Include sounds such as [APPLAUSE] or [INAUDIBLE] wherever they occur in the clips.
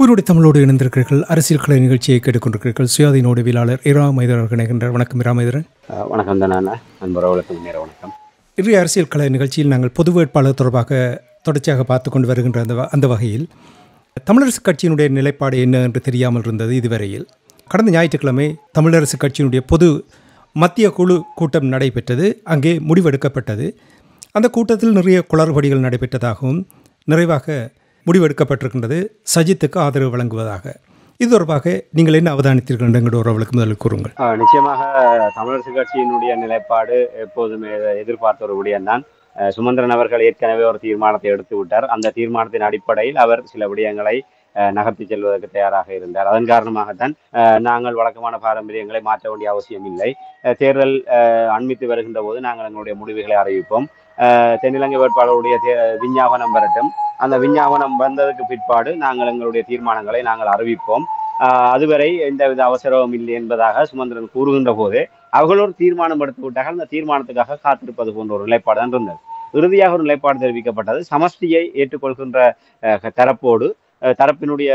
உயிரோடு தமிழோடு இணைந்திருக்கிறீர்கள். அரசியல் கலை நிகழ்ச்சியை கேட்டுக்கொண்டிருக்கிறீர்கள். சுயாதீன உடவியலாளர் இரா மைதரன் இணைகின்றார் வணக்கம் இரா மைதரன். வணக்கம் தான் நேர வணக்கம். இன்றைய அரசியல் கலை நிகழ்ச்சியில் நாங்கள் பொது வேட்பாளர் தொடர்பாக தொடர்ச்சியாக பார்த்து கொண்டு வருகின்ற அந்த அந்த வகையில் தமிழரசு கட்சியினுடைய நிலைப்பாடு என்ன என்று தெரியாமல் இருந்தது இதுவரையில். கடந்த ஞாயிற்றுக்கிழமை தமிழரசு கட்சியினுடைய பொது மத்திய குழு கூட்டம் நடைபெற்றது. அங்கே முடிவெடுக்கப்பட்டது. அந்த கூட்டத்தில் நிறைய குளறுபடிகள் நடைபெற்றதாகவும் நிறைவாக முடிவெடுக்கப்பட்டிருக்கின்றது. சஜித்துக்கு ஆதரவு வழங்குவதாக. இது தொடர்பாக நீங்கள் என்ன அவதானித்தீர்கள் என்று எங்களோட உறவுகளுக்கு முதலில் கூறுங்கள். நிச்சயமாக தமிழரசு கட்சியினுடைய நிலைப்பாடு எப்போதுமே எதிர்பார்த்த ஒரு விடயம்தான் சுமந்திரன் அவர்கள் ஏற்கனவே ஒரு தீர்மானத்தை எடுத்து விட்டார். அந்த தீர்மானத்தின் அடிப்படையில் அவர் சில விடயங்களை நகர்த்தி செல்வதற்கு தயாராக இருந்தார். அதன் காரணமாகத்தான் நாங்கள் வழக்கமான பாரம்பரியங்களை மாற்ற வேண்டிய அவசியம் இல்லை. தேர்தல் அண்மித்து வருகின்ற போது நாங்கள் எங்களுடைய முடிவுகளை அறிவிப்போம். தென்னிலங்கை வேட்பாளருடைய தே- விஞ்ஞாபனம் வரட்டும். அந்த விஞ்ஞாபனம் வந்ததுக்கு பிற்பாடு நாங்கள் எங்களுடைய தீர்மானங்களை நாங்கள் அறிவிப்போம். ஆஹ் அதுவரை எந்தவித அவசரமும் இல்லை என்பதாக சுமந்திரன் கூறுகின்ற போது அவர்கள் ஒரு தீர்மானம் எடுத்து விட்டார்கள் அந்த தீர்மானத்துக்காக காத்திருப்பது போன்ற ஒரு நிலைப்பாடு தான் இருந்தது. இறுதியாக ஒரு நிலைப்பாடு தெரிவிக்கப்பட்டது. சமஷ்டியை ஏற்றுக்கொள்கின்ற தரப்போடு தரப்பினுடைய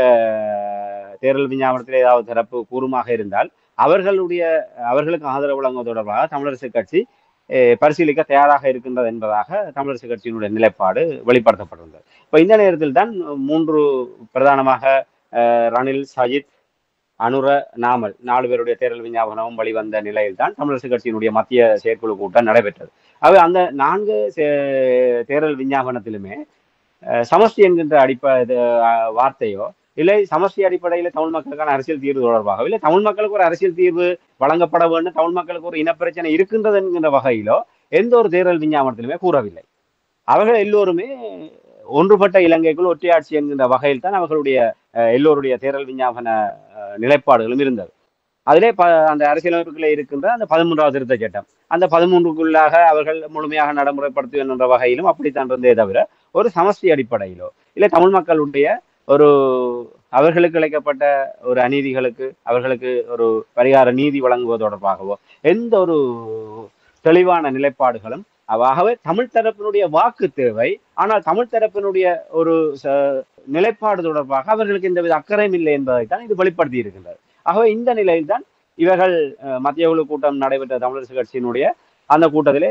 தேர்தல் விஞ்ஞாபனத்தில் ஏதாவது தரப்பு கூறுமாக இருந்தால் அவர்களுடைய அவர்களுக்கு ஆதரவு வழங்குவது தொடர்பாக தமிழரசு கட்சி பரிசீலிக்க தயாராக இருக்கின்றது என்பதாக தமிழரசு கட்சியினுடைய நிலைப்பாடு வெளிப்படுத்தப்பட்டிருந்தது இப்போ இந்த நேரத்தில் தான் மூன்று பிரதானமாக ரணில் சஜித் அனுர நாமல் நாலு பேருடைய தேர்தல் விஞ்ஞாபனமும் வெளிவந்த நிலையில் தான் தமிழரசு கட்சியினுடைய மத்திய செயற்குழு கூட்டம் நடைபெற்றது. அவை அந்த நான்கு சே- தேர்தல் விஞ்ஞாபனத்திலுமே அஹ், சமஷ்டி என்கின்ற அடிப்ப வார்த்தையோ இல்லை சமஷ்டி அடிப்படையில் தமிழ் மக்களுக்கான அரசியல் தீர்வு தொடர்பாக இல்லை தமிழ் மக்களுக்கு ஒரு அரசியல் தீர்வு வழங்கப்பட வேண்டும் தமிழ் மக்களுக்கு ஒரு இனப்பிரச்சனை இருக்கின்றது என்கின்ற வகையிலோ எந்த ஒரு தேர்தல் விஞ்ஞாபனத்திலுமே கூறவில்லை. அவர்கள் எல்லோருமே ஒன்றுபட்ட இலங்கைக்குள் ஒற்றையாட்சி என்கின்ற வகையில் தான் அவர்களுடைய அஹ், எல்லோருடைய தேர்தல் விஞ்ஞாபன அஹ், நிலைப்பாடுகளும் இருந்தது. அதிலே ப அந்த அரசியலமைப்புக்குள்ளே இருக்கின்ற அந்த பதிமூன்றாவது திருத்த சட்டம். அந்த பதிமூன்றுக்குள்ளாக அவர்கள் முழுமையாக நடைமுறைப்படுத்துவேன் என்ற வகையிலும் அப்படித்தான் இருந்தே தவிர ஒரு சமஷ்டி அடிப்படையிலோ இல்லை தமிழ் மக்களுடைய ஒரு அவர்களுக்கு இழைக்கப்பட்ட ஒரு அநீதிகளுக்கு அவர்களுக்கு ஒரு பரிகார நீதி வழங்குவது தொடர்பாகவோ எந்த ஒரு தெளிவான நிலைப்பாடுகளும் ஆகவே தமிழ் தரப்பினுடைய வாக்கு தேவை. ஆனால் தமிழ் தரப்பினுடைய ஒரு ச- நிலைப்பாடு தொடர்பாக அவர்களுக்கு இந்த வித அக்கறையும் இல்லை என்பதைத்தான் இது வெளிப்படுத்தி இருக்கின்றது. ஆகவே இந்த நிலையில்தான் இவர்கள் மத்திய குழு கூட்டம் நடைபெற்ற தமிழரசு கட்சியினுடைய அந்த கூட்டத்திலே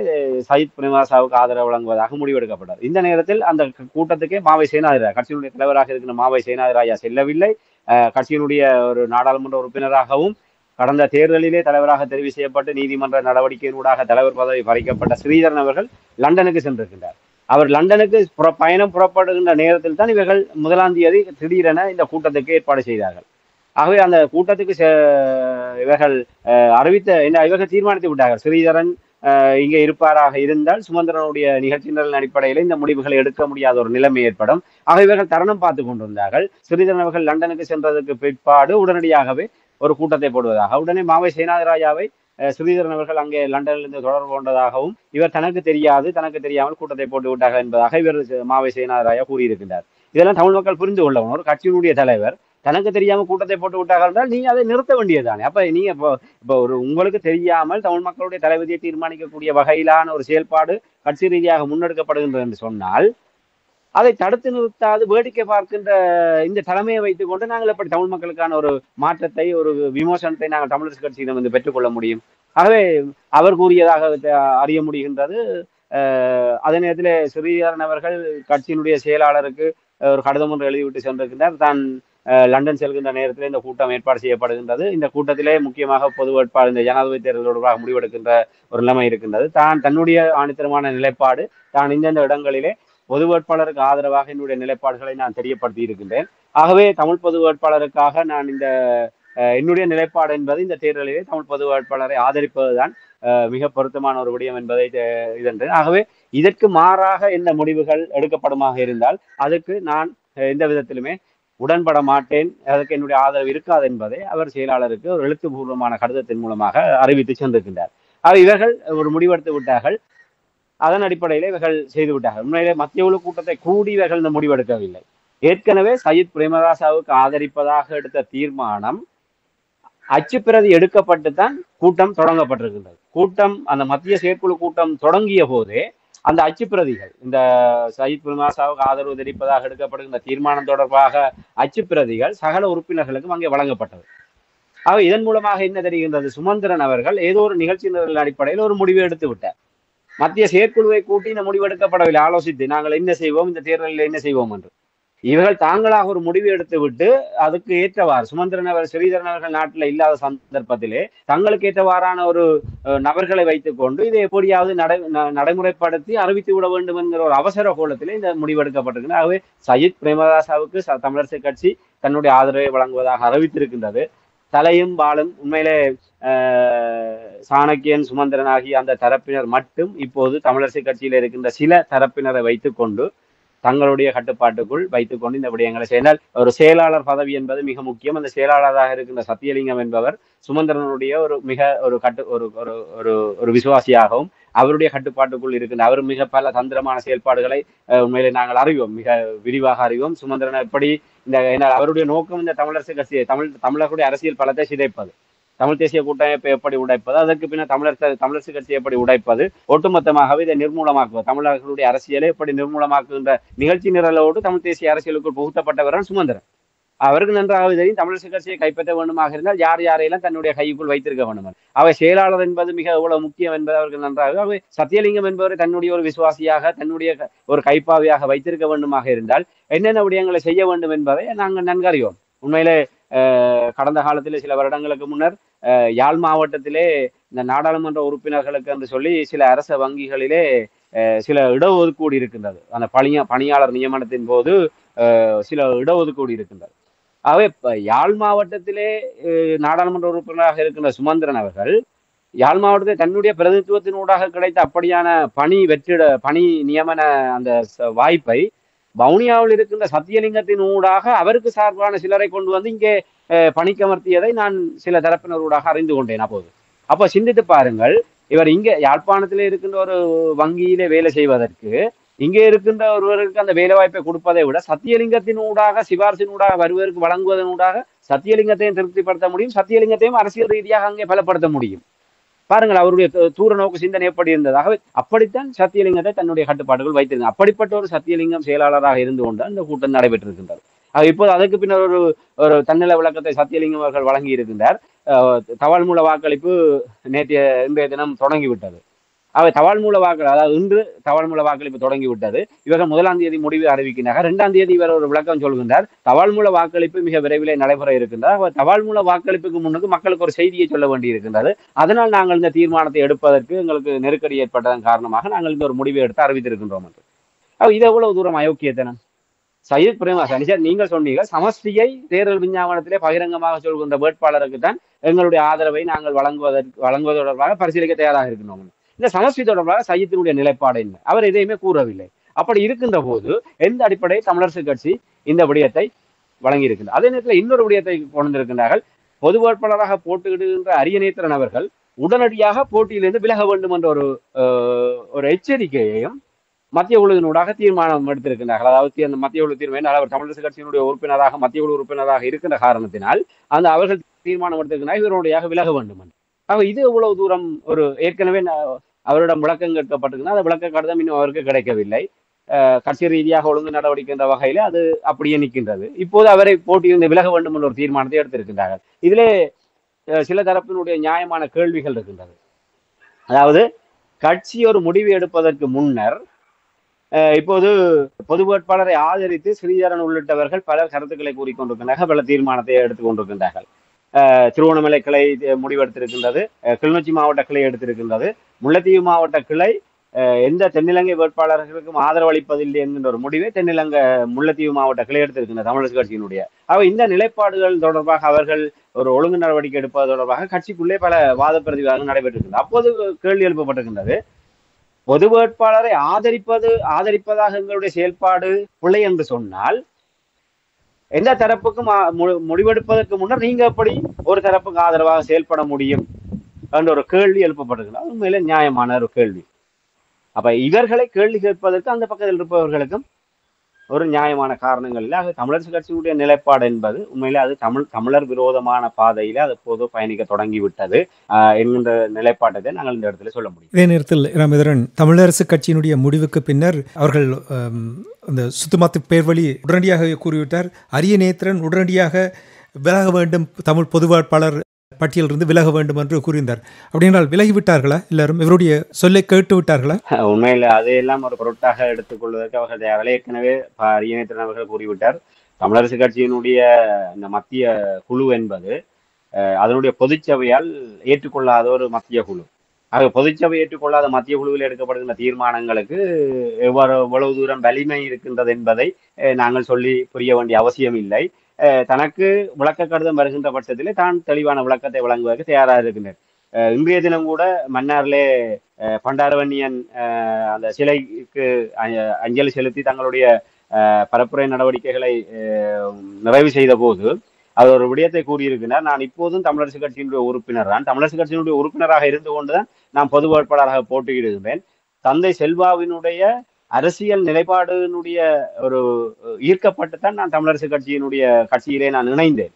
சஜித் பிரேமதாசாவுக்கு ஆதரவு வழங்குவதாக முடிவெடுக்கப்பட்டது. இந்த நேரத்தில் அந்த கூட்டத்துக்கே மாவை சேனாதிராஜ் கட்சியினுடைய தலைவராக இருக்கிற மாவை சேனாதிராஜா செல்லவில்லை. கட்சியினுடைய ஒரு நாடாளுமன்ற உறுப்பினராகவும் கடந்த தேர்தலிலே தலைவராக தெரிவு செய்யப்பட்டு நீதிமன்ற நடவடிக்கையினூடாக தலைவர் பதவி பறிக்கப்பட்ட ஸ்ரீதரன் அவர்கள் லண்டனுக்கு சென்றிருக்கின்றார். அவர் லண்டனுக்கு புற- பயணம் புறப்படுகின்ற நேரத்தில் தான் இவர்கள் முதலாம் தேதி திடீரென இந்த கூட்டத்துக்கு ஏற்பாடு செய்தார்கள். ஆகவே அந்த கூட்டத்துக்கு செ- இவர்கள் அறிவித்த என்ன இவர்கள் தீர்மானித்து விட்டார்கள். ஸ்ரீதரன் இங்கே இருப்பாராக இருந்தால் சுமந்திரனுடைய நிகழ்ச்சியின் அடிப்படையில் இந்த முடிவுகளை எடுக்க முடியாத ஒரு நிலைமை ஏற்படும். ஆக இவர்கள் தருணம் பார்த்து கொண்டிருந்தார்கள். ஸ்ரீதரன் அவர்கள் லண்டனுக்கு சென்றதுக்கு பிற்பாடு உடனடியாகவே ஒரு கூட்டத்தை போடுவதாக உடனே மாவை சேனாதிராஜாவை ஸ்ரீதரன் அவர்கள் அங்கே லண்டனிலிருந்து தொடர்பு கொண்டதாகவும் இவர் தனக்கு தெரியாது தனக்கு தெரியாமல் கூட்டத்தை போட்டு விட்டார்கள் என்பதாக இவர் மாவை சேனாதிராஜா கூறியிருக்கின்றார். இதெல்லாம் தமிழ் மக்கள் புரிந்து கொள்ளவன் ஒரு கட்சியினுடைய தலைவர் தனக்கு தெரியாம கூட்டத்தை போட்டு விட்டார்கள் என்றால் நீங்க அதை நிறுத்த வேண்டியதுதானே. அப்ப நீங்க இப்போ இப்போ ஒரு உங்களுக்கு தெரியாமல் தமிழ் மக்களுடைய தளபதியை தீர்மானிக்கக்கூடிய வகையிலான ஒரு செயல்பாடு கட்சி ரீதியாக முன்னெடுக்கப்படுகின்றது என்று சொன்னால் அதை தடுத்து நிறுத்தாது வேடிக்கை பார்க்கின்ற இந்த தலைமையை வைத்துக் கொண்டு நாங்கள் எப்படி தமிழ் மக்களுக்கான ஒரு மாற்றத்தை ஒரு விமோசனத்தை நாங்கள் தமிழரசு கட்சியிடம் வந்து பெற்றுக்கொள்ள முடியும்? ஆகவே அவர் கூறியதாக அறிய முடிகின்றது. அதே நேரத்தில் ஸ்ரீதரன் அவர்கள் கட்சியினுடைய செயலாளருக்கு ஒரு கடிதம் ஒன்று எழுதிவிட்டு சென்றிருக்கின்றார். தான் லண்டன் செல்கின்ற நேரத்தில் இந்த கூட்டம் ஏற்பாடு செய்யப்படுகின்றது. இந்த கூட்டத்திலே முக்கியமாக பொது வேட்பாளர் இந்த ஜனாதிபதி தேர்தல் தொடர்பாக முடிவெடுக்கின்ற ஒரு நிலைமை இருக்கின்றது. தான் தன்னுடைய ஆணித்தரமான நிலைப்பாடு தான் இந்தந்த இடங்களிலே பொது வேட்பாளருக்கு ஆதரவாக என்னுடைய நிலைப்பாடுகளை நான் தெரியப்படுத்தி இருக்கின்றேன். ஆகவே தமிழ் பொது வேட்பாளருக்காக நான் இந்த அஹ், என்னுடைய நிலைப்பாடு என்பது இந்த தேர்தலிலே தமிழ் பொது வேட்பாளரை ஆதரிப்பதுதான் மிக பொருத்தமான ஒரு விடயம் என்பதை இதென்று ஆகவே இதற்கு மாறாக எந்த முடிவுகள் எடுக்கப்படுமாக இருந்தால் அதுக்கு நான் எந்த விதத்திலுமே உடன்பட மாட்டேன் அதற்கு என்னுடைய ஆதரவு இருக்காது என்பதை அவர் செயலாளருக்கு ஒரு எழுத்துப்பூர்வமான கடிதத்தின் மூலமாக அறிவித்து சென்றிருக்கின்றார். ஆக இவர்கள் ஒரு முடிவெடுத்து விட்டார்கள். அதன் அடிப்படையில் இவர்கள் செய்து விட்டார்கள். உண்மையிலே மத்திய குழு கூட்டத்தை கூடி இவர்கள் இந்த முடிவெடுக்கவில்லை. ஏற்கனவே சயித் பிரேமதாசாவுக்கு ஆதரிப்பதாக எடுத்த தீர்மானம் அச்சுப்பிரதி எடுக்கப்பட்டு தான் கூட்டம் தொடங்கப்பட்டிருக்கின்றது. கூட்டம் அந்த மத்திய செயற்குழு கூட்டம் தொடங்கிய போதே அந்த அச்சுப்பிரதிகள் இந்த சயித் புல்மாசாவுக்கு ஆதரவு தெரிவிப்பதாக எடுக்கப்படுகின்ற தீர்மானம் தொடர்பாக அச்சுப்பிரதிகள் சகல உறுப்பினர்களுக்கும் அங்கே வழங்கப்பட்டது. ஆக இதன் மூலமாக என்ன தெரிகின்றது? சுமந்திரன் அவர்கள் ஏதோ ஒரு நிகழ்ச்சி நிரல் அடிப்படையில் ஒரு முடிவு எடுத்து விட்டார் மத்திய செயற்குழுவை கூட்டி இந்த முடிவு எடுக்கப்படவில்லை. ஆலோசித்து நாங்கள் என்ன செய்வோம்? இந்த தேர்தலில் என்ன செய்வோம்? என்று. இவர்கள் தாங்களாக ஒரு முடிவு எடுத்து விட்டு அதுக்கு ஏற்றவாறு சுமந்திரன் அவர் ஸ்ரீதரன் அவர்கள் நாட்டில் இல்லாத சந்தர்ப்பத்திலே தங்களுக்கு ஏற்றவாறான ஒரு நபர்களை நபர்களை வைத்துக்கொண்டு இதை எப்படியாவது நடை ந- நடைமுறைப்படுத்தி அறிவித்து விட வேண்டும் என்கிற ஒரு அவசர கோலத்திலே இந்த முடிவெடுக்கப்பட்டிருக்கிறது ஆகவே சயித் பிரேமதாசாவுக்கு ச- தமிழரசு கட்சி தன்னுடைய ஆதரவை வழங்குவதாக அறிவித்திருக்கின்றது. தலையும் பாலும் உண்மையிலே சாணக்கியன் சுமந்திரன் ஆகிய அந்த தரப்பினர் மட்டும் இப்போது தமிழரசு கட்சியில் இருக்கின்ற சில தரப்பினரை வைத்துக்கொண்டு தங்களுடைய கட்டுப்பாட்டுக்குள் வைத்துக்கொண்டு இந்த விடயங்களை செய்தால் ஒரு செயலாளர் பதவி என்பது மிக முக்கியம். அந்த செயலாளராக இருக்கின்ற சத்தியலிங்கம் என்பவர் சுமந்திரனுடைய ஒரு மிக ஒரு கட்டு ஒரு ஒரு ஒரு ஒரு விசுவாசியாகவும் அவருடைய கட்டுப்பாட்டுக்குள் இருக்கின்ற அவர் மிக பல தந்திரமான செயல்பாடுகளை உண்மையிலே நாங்கள் அறிவோம். மிக விரிவாக அறிவோம். சுமந்திரன் எப்படி இந்த என்ன அவருடைய நோக்கம் இந்த தமிழரசு கட்சியை தமிழ் தமிழர்களுடைய அரசியல் பலத்தை சிதைப்பது. தமிழ் தேசிய கூட்டமைப்பை எப்படி உடைப்பது? அதற்கு பின்னர் தமிழர் தமிழரசு கட்சியை எப்படி உடைப்பது? ஒட்டுமொத்தமாகவே இதை நிர்மூலமாக்குவது. தமிழர்களுடைய அரசியலை எப்படி நிர்மூலமாக்குகின்ற நிகழ்ச்சி நிரலோடு தமிழ் தேசிய அரசியலுக்குள் புகுத்தப்பட்டவர் சுமந்திரன். அவருக்கு நன்றாக தெரியும் தமிழரசு கட்சியை கைப்பற்ற வேண்டுமாக இருந்தால் யார் யாரையெல்லாம் தன்னுடைய கைக்குள் வைத்திருக்க வேண்டும் அவை செயலாளர் என்பது மிக எவ்வளவு முக்கியம் என்பது அவருக்கு நன்றாக அவை சத்தியலிங்கம் என்பவரை தன்னுடைய ஒரு விசுவாசியாக தன்னுடைய ஒரு கைப்பாவியாக வைத்திருக்க வேண்டுமாக இருந்தால் என்னென்ன விடயங்களை செய்ய வேண்டும் என்பதை நாங்கள் நன்கறியோம் உண்மையிலே கடந்த காலத்திலே சில வருடங்களுக்கு முன்னர் அஹ், யாழ் மாவட்டத்திலே இந்த நாடாளுமன்ற உறுப்பினர்களுக்கு என்று சொல்லி சில அரச வங்கிகளிலே சில இடஒதுக்கீடு இருக்கின்றது. அந்த பணிய பணியாளர் நியமனத்தின் போது சில இடஒதுக்கீடு இருக்கின்றது. ஆகவே இப்போ யாழ் மாவட்டத்திலே நாடாளுமன்ற உறுப்பினராக இருக்கின்ற சுமந்திரன் அவர்கள் யாழ் மாவட்டத்தில் தன்னுடைய பிரதித்துவத்தினூடாக கிடைத்த அப்படியான பணி வெற்றிட பணி நியமன அந்த ச- வாய்ப்பை வவுனியாவில் இருக்கின்ற சத்தியலிங்கத்தின் ஊடாக அவருக்கு சார்பான சிலரை கொண்டு வந்து இங்கே பணிக்கமர்த்தியதை நான் சில தரப்பினரூடாக அறிந்து கொண்டேன் அப்போது. அப்போ சிந்தித்து பாருங்கள் இவர் இங்கே யாழ்ப்பாணத்திலே இருக்கின்ற ஒரு வங்கியிலே வேலை செய்வதற்கு இங்கே இருக்கின்ற ஒருவருக்கு அந்த வேலை வாய்ப்பை கொடுப்பதை விட சத்தியலிங்கத்தின் ஊடாக சிபாரிசின் ஊடாக வருவதற்கு வழங்குவதன் ஊடாக சத்தியலிங்கத்தையும் திருப்திப்படுத்த முடியும் சத்தியலிங்கத்தையும் அரசியல் ரீதியாக அங்கே பலப்படுத்த முடியும். பாருங்கள் அவருடைய தூர நோக்கு சிந்தனை எப்படி இருந்தது? ஆகவே அப்படித்தான் சத்தியலிங்கத்தை தன்னுடைய கட்டுப்பாடுகள் வைத்திருந்தார் அப்படிப்பட்ட ஒரு சத்தியலிங்கம் செயலாளராக இருந்து கொண்டு அந்த கூட்டம் நடைபெற்றிருக்கின்றது. ஆக இப்போது அதற்கு பின்னர் ஒரு ஒரு தன்னில விளக்கத்தை சத்தியலிங்கம் அவர்கள் வழங்கி இருக்கின்றார் தவால் மூல வாக்களிப்பு நேற்றைய இன்றைய தினம் தொடங்கிவிட்டது. அவை தபால் மூல வாக்கு அதாவது இன்று தபால் மூல வாக்களிப்பு தொடங்கி விட்டது இவர்கள் முதலாம் தேதி முடிவு அறிவிக்கின்றார் இரண்டாம் தேதி இவர் ஒரு விளக்கம் சொல்கின்றார். தபால் மூல வாக்களிப்பு மிக விரைவிலே நடைபெற இருக்கின்றார் அவர் தபால் மூல வாக்களிப்புக்கு முன்னுக்கு மக்களுக்கு ஒரு செய்தியை சொல்ல வேண்டி இருக்கின்றது. அதனால் நாங்கள் இந்த தீர்மானத்தை எடுப்பதற்கு எங்களுக்கு நெருக்கடி ஏற்பட்டதன் காரணமாக நாங்கள் இந்த ஒரு முடிவை எடுத்து அறிவித்திருக்கின்றோம் என்று. இது எவ்வளவு தூரம் அயோக்கியத்தனம்? சயித் பிரேமஹாசன் சார் நீங்கள் சொன்னீங்க சமஷ்டியை தேர்தல் விஞ்ஞாபனத்திலே பகிரங்கமாக சொல்கின்ற வேட்பாளருக்கு தான் எங்களுடைய ஆதரவை நாங்கள் வழங்குவதற்கு வழங்குவது தொடர்பாக பரிசீலிக்க தயாராக இருக்கின்றோம். இந்த சமஷ்டி தொடர்பாக சையத்தினுடைய நிலைப்பாடு என்ன? அவர் எதையுமே கூறவில்லை. அப்படி இருக்கின்ற போது எந்த அடிப்படையில் தமிழரசு கட்சி இந்த விடயத்தை வழங்கி அதே நேரத்தில் இன்னொரு விடயத்தை கொண்டிருக்கின்றார்கள். பொது வேட்பாளராக போட்டியிடுகின்ற அரியநேத்திரன் அவர்கள் உடனடியாக போட்டியிலிருந்து விலக வேண்டும் என்ற ஒரு ஒரு எச்சரிக்கையையும் மத்திய குழுவினூடாக தீர்மானம் எடுத்திருக்கின்றார்கள். அதாவது அந்த மத்திய குழு தீர்மானம் அவர் தமிழரசு கட்சியினுடைய உறுப்பினராக மத்திய குழு உறுப்பினராக இருக்கின்ற காரணத்தினால் அந்த அவர்கள் தீர்மானம் எடுத்திருக்கிறார் இவருடையாக விலக வேண்டும் என்று. ஆக இது எவ்வளவு தூரம் ஒரு ஏற்கனவே அவரிடம் விளக்கம் கேட்கப்பட்டிருக்குன்னா அந்த விளக்க கடிதம் இன்னும் அவருக்கு கிடைக்கவில்லை. அஹ், கட்சி ரீதியாக ஒழுங்கு நடவடிக்கை என்ற வகையில் அது அப்படியே நிற்கின்றது இப்போது அவரை போட்டியிருந்து விலக வேண்டும் என்ற ஒரு தீர்மானத்தை எடுத்திருக்கின்றார்கள். இதிலே சில தரப்பினுடைய நியாயமான கேள்விகள் இருக்கின்றது. அதாவது கட்சி ஒரு முடிவு எடுப்பதற்கு முன்னர் அஹ், இப்போது பொது வேட்பாளரை ஆதரித்து ஸ்ரீதரன் உள்ளிட்டவர்கள் பல கருத்துக்களை கூறிக்கொண்டிருக்கின்றார்கள் பல தீர்மானத்தை எடுத்துக் கொண்டிருக்கின்றார்கள் திருவண்ணாமலை கிளை முடிவெடுத்திருக்கின்றது. கிளிநொச்சி மாவட்ட கிளை எடுத்திருக்கின்றது. முல்லைத்தீவு மாவட்ட கிளை எந்த தென்னிலங்கை வேட்பாளர்களுக்கும் ஆதரவு அளிப்பதில்லை என்கின்ற ஒரு முடிவை தென்னிலங்கை முல்லைத்தீவு மாவட்ட கிளை எடுத்திருக்கின்ற தமிழரசு கட்சியினுடைய. ஆக இந்த நிலைப்பாடுகள் தொடர்பாக அவர்கள் ஒரு ஒழுங்கு நடவடிக்கை எடுப்பது தொடர்பாக கட்சிக்குள்ளே பல வாத பிரதிவாதங்கள் நடைபெற்றிருக்கின்றன அப்போது கேள்வி எழுப்பப்பட்டிருக்கின்றது பொது வேட்பாளரை ஆதரிப்பது ஆதரிப்பதாக எங்களுடைய செயல்பாடு பிள்ளை என்று சொன்னால் எந்த தரப்புக்கும் மு- முடிவெடுப்பதற்கு முன்னர் நீங்க எப்படி ஒரு தரப்புக்கு ஆதரவாக செயல்பட முடியும்? என்ற ஒரு கேள்வி எழுப்பப்படுகிறது. அது உண்மையில நியாயமான ஒரு கேள்வி. அப்ப இவர்களை கேள்வி கேட்பதற்கு அந்த பக்கத்தில் இருப்பவர்களுக்கும் ஒரு நியாயமான காரணங்கள் இல்லை ஆக தமிழரசு கட்சியுடைய நிலைப்பாடு என்பது உண்மையிலே அது தமிழ் தமிழர் விரோதமான பாதையில அது போது பயணிக்க தொடங்கிவிட்டது என்கின்ற நிலைப்பாட்டை தான் நாங்கள் இந்த இடத்துல சொல்ல முடியும். இதே நேரத்தில் ராமேந்திரன் தமிழரசு கட்சியினுடைய முடிவுக்கு பின்னர் அவர்கள் அந்த சுத்துமாத்து பேர்வழி உடனடியாக கூறிவிட்டார். அரிய நேத்திரன் உடனடியாக விலக வேண்டும் தமிழ் பொது வேட்பாளர் பட்டியலிருந்து விலக வேண்டும் என்று கூறியிருந்தார். அப்படின்றால் விலகிவிட்டார்களா எல்லாரும்? இவருடைய சொல்லை கேட்டு விட்டார்களா? [LAUGHS] உண்மையில் அதையெல்லாம் ஒரு பொருட்டாக எடுத்துக்கொள்வதற்கு அவர்கள் தயாரில்லை. ஏற்கனவே ப- அவர்கள் கூறிவிட்டார். தமிழரசு கட்சியினுடைய இந்த மத்திய குழு என்பது அதனுடைய பொதுச்சபையால் ஏற்றுக்கொள்ளாத ஒரு மத்திய குழு. ஆக பொதுச்சபை ஏற்றுக்கொள்ளாத மத்திய குழுவில் எடுக்கப்படுகின்ற தீர்மானங்களுக்கு எவ்வாறு எவ்வளவு தூரம் வலிமை இருக்கின்றது என்பதை நாங்கள் சொல்லி புரிய வேண்டிய அவசியம் இல்லை தனக்கு விளக்க கடிதம் வருகின்ற பட்சத்திலே தான் தெளிவான விளக்கத்தை வழங்குவதற்கு தயாராக இருக்கின்றனர் இன்றைய தினம் கூட மன்னாரிலே பண்டாரவன்னியன் அந்த சிலைக்கு அஞ்சலி செலுத்தி தங்களுடைய பரப்புரை நடவடிக்கைகளை நிறைவு செய்த போது அவர் ஒரு விடயத்தை கூறியிருக்கிறார். நான் இப்போதும் தமிழரசு கட்சியினுடைய உறுப்பினர் தான். தமிழரசு கட்சியினுடைய உறுப்பினராக இருந்து கொண்டுதான் நான் பொது வேட்பாளராக போட்டியிடுகிறேன். தந்தை செல்வாவினுடைய அரசியல் நிலைப்பாடினுடைய ஒரு ஈர்க்கப்பட்டு தான் நான் தமிழரசு கட்சியினுடைய கட்சியிலே நான் இணைந்தேன்.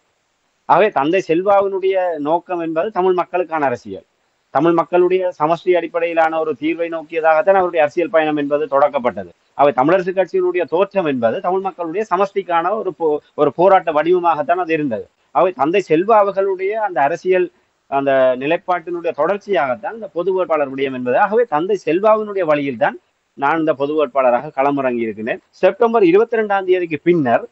ஆகவே தந்தை செல்வாவினுடைய நோக்கம் என்பது தமிழ் மக்களுக்கான அரசியல். தமிழ் மக்களுடைய சமஷ்டி அடிப்படையிலான ஒரு தீர்வை நோக்கியதாகத்தான் அவருடைய அரசியல் பயணம் என்பது தொடக்கப்பட்டது. அவை தமிழரசு கட்சியினுடைய தோற்றம் என்பது தமிழ் மக்களுடைய சமஷ்டிக்கான ஒரு போ- ஒரு போராட்ட வடிவமாகத்தான் அது இருந்தது. அவை தந்தை செல்வா அவர்களுடைய அந்த அரசியல் அந்த நிலைப்பாட்டினுடைய தொடர்ச்சியாகத்தான் இந்த பொது வேட்பாளர் விடயம் என்பது. ஆகவே தந்தை செல்வாவினுடைய வழியில் தான் நான் இந்த பொது வேட்பாளராக களமிறங்கி இருக்கிறேன். செப்டம்பர் இருபத்தி ரெண்டாம் தேதிக்கு பின்னர்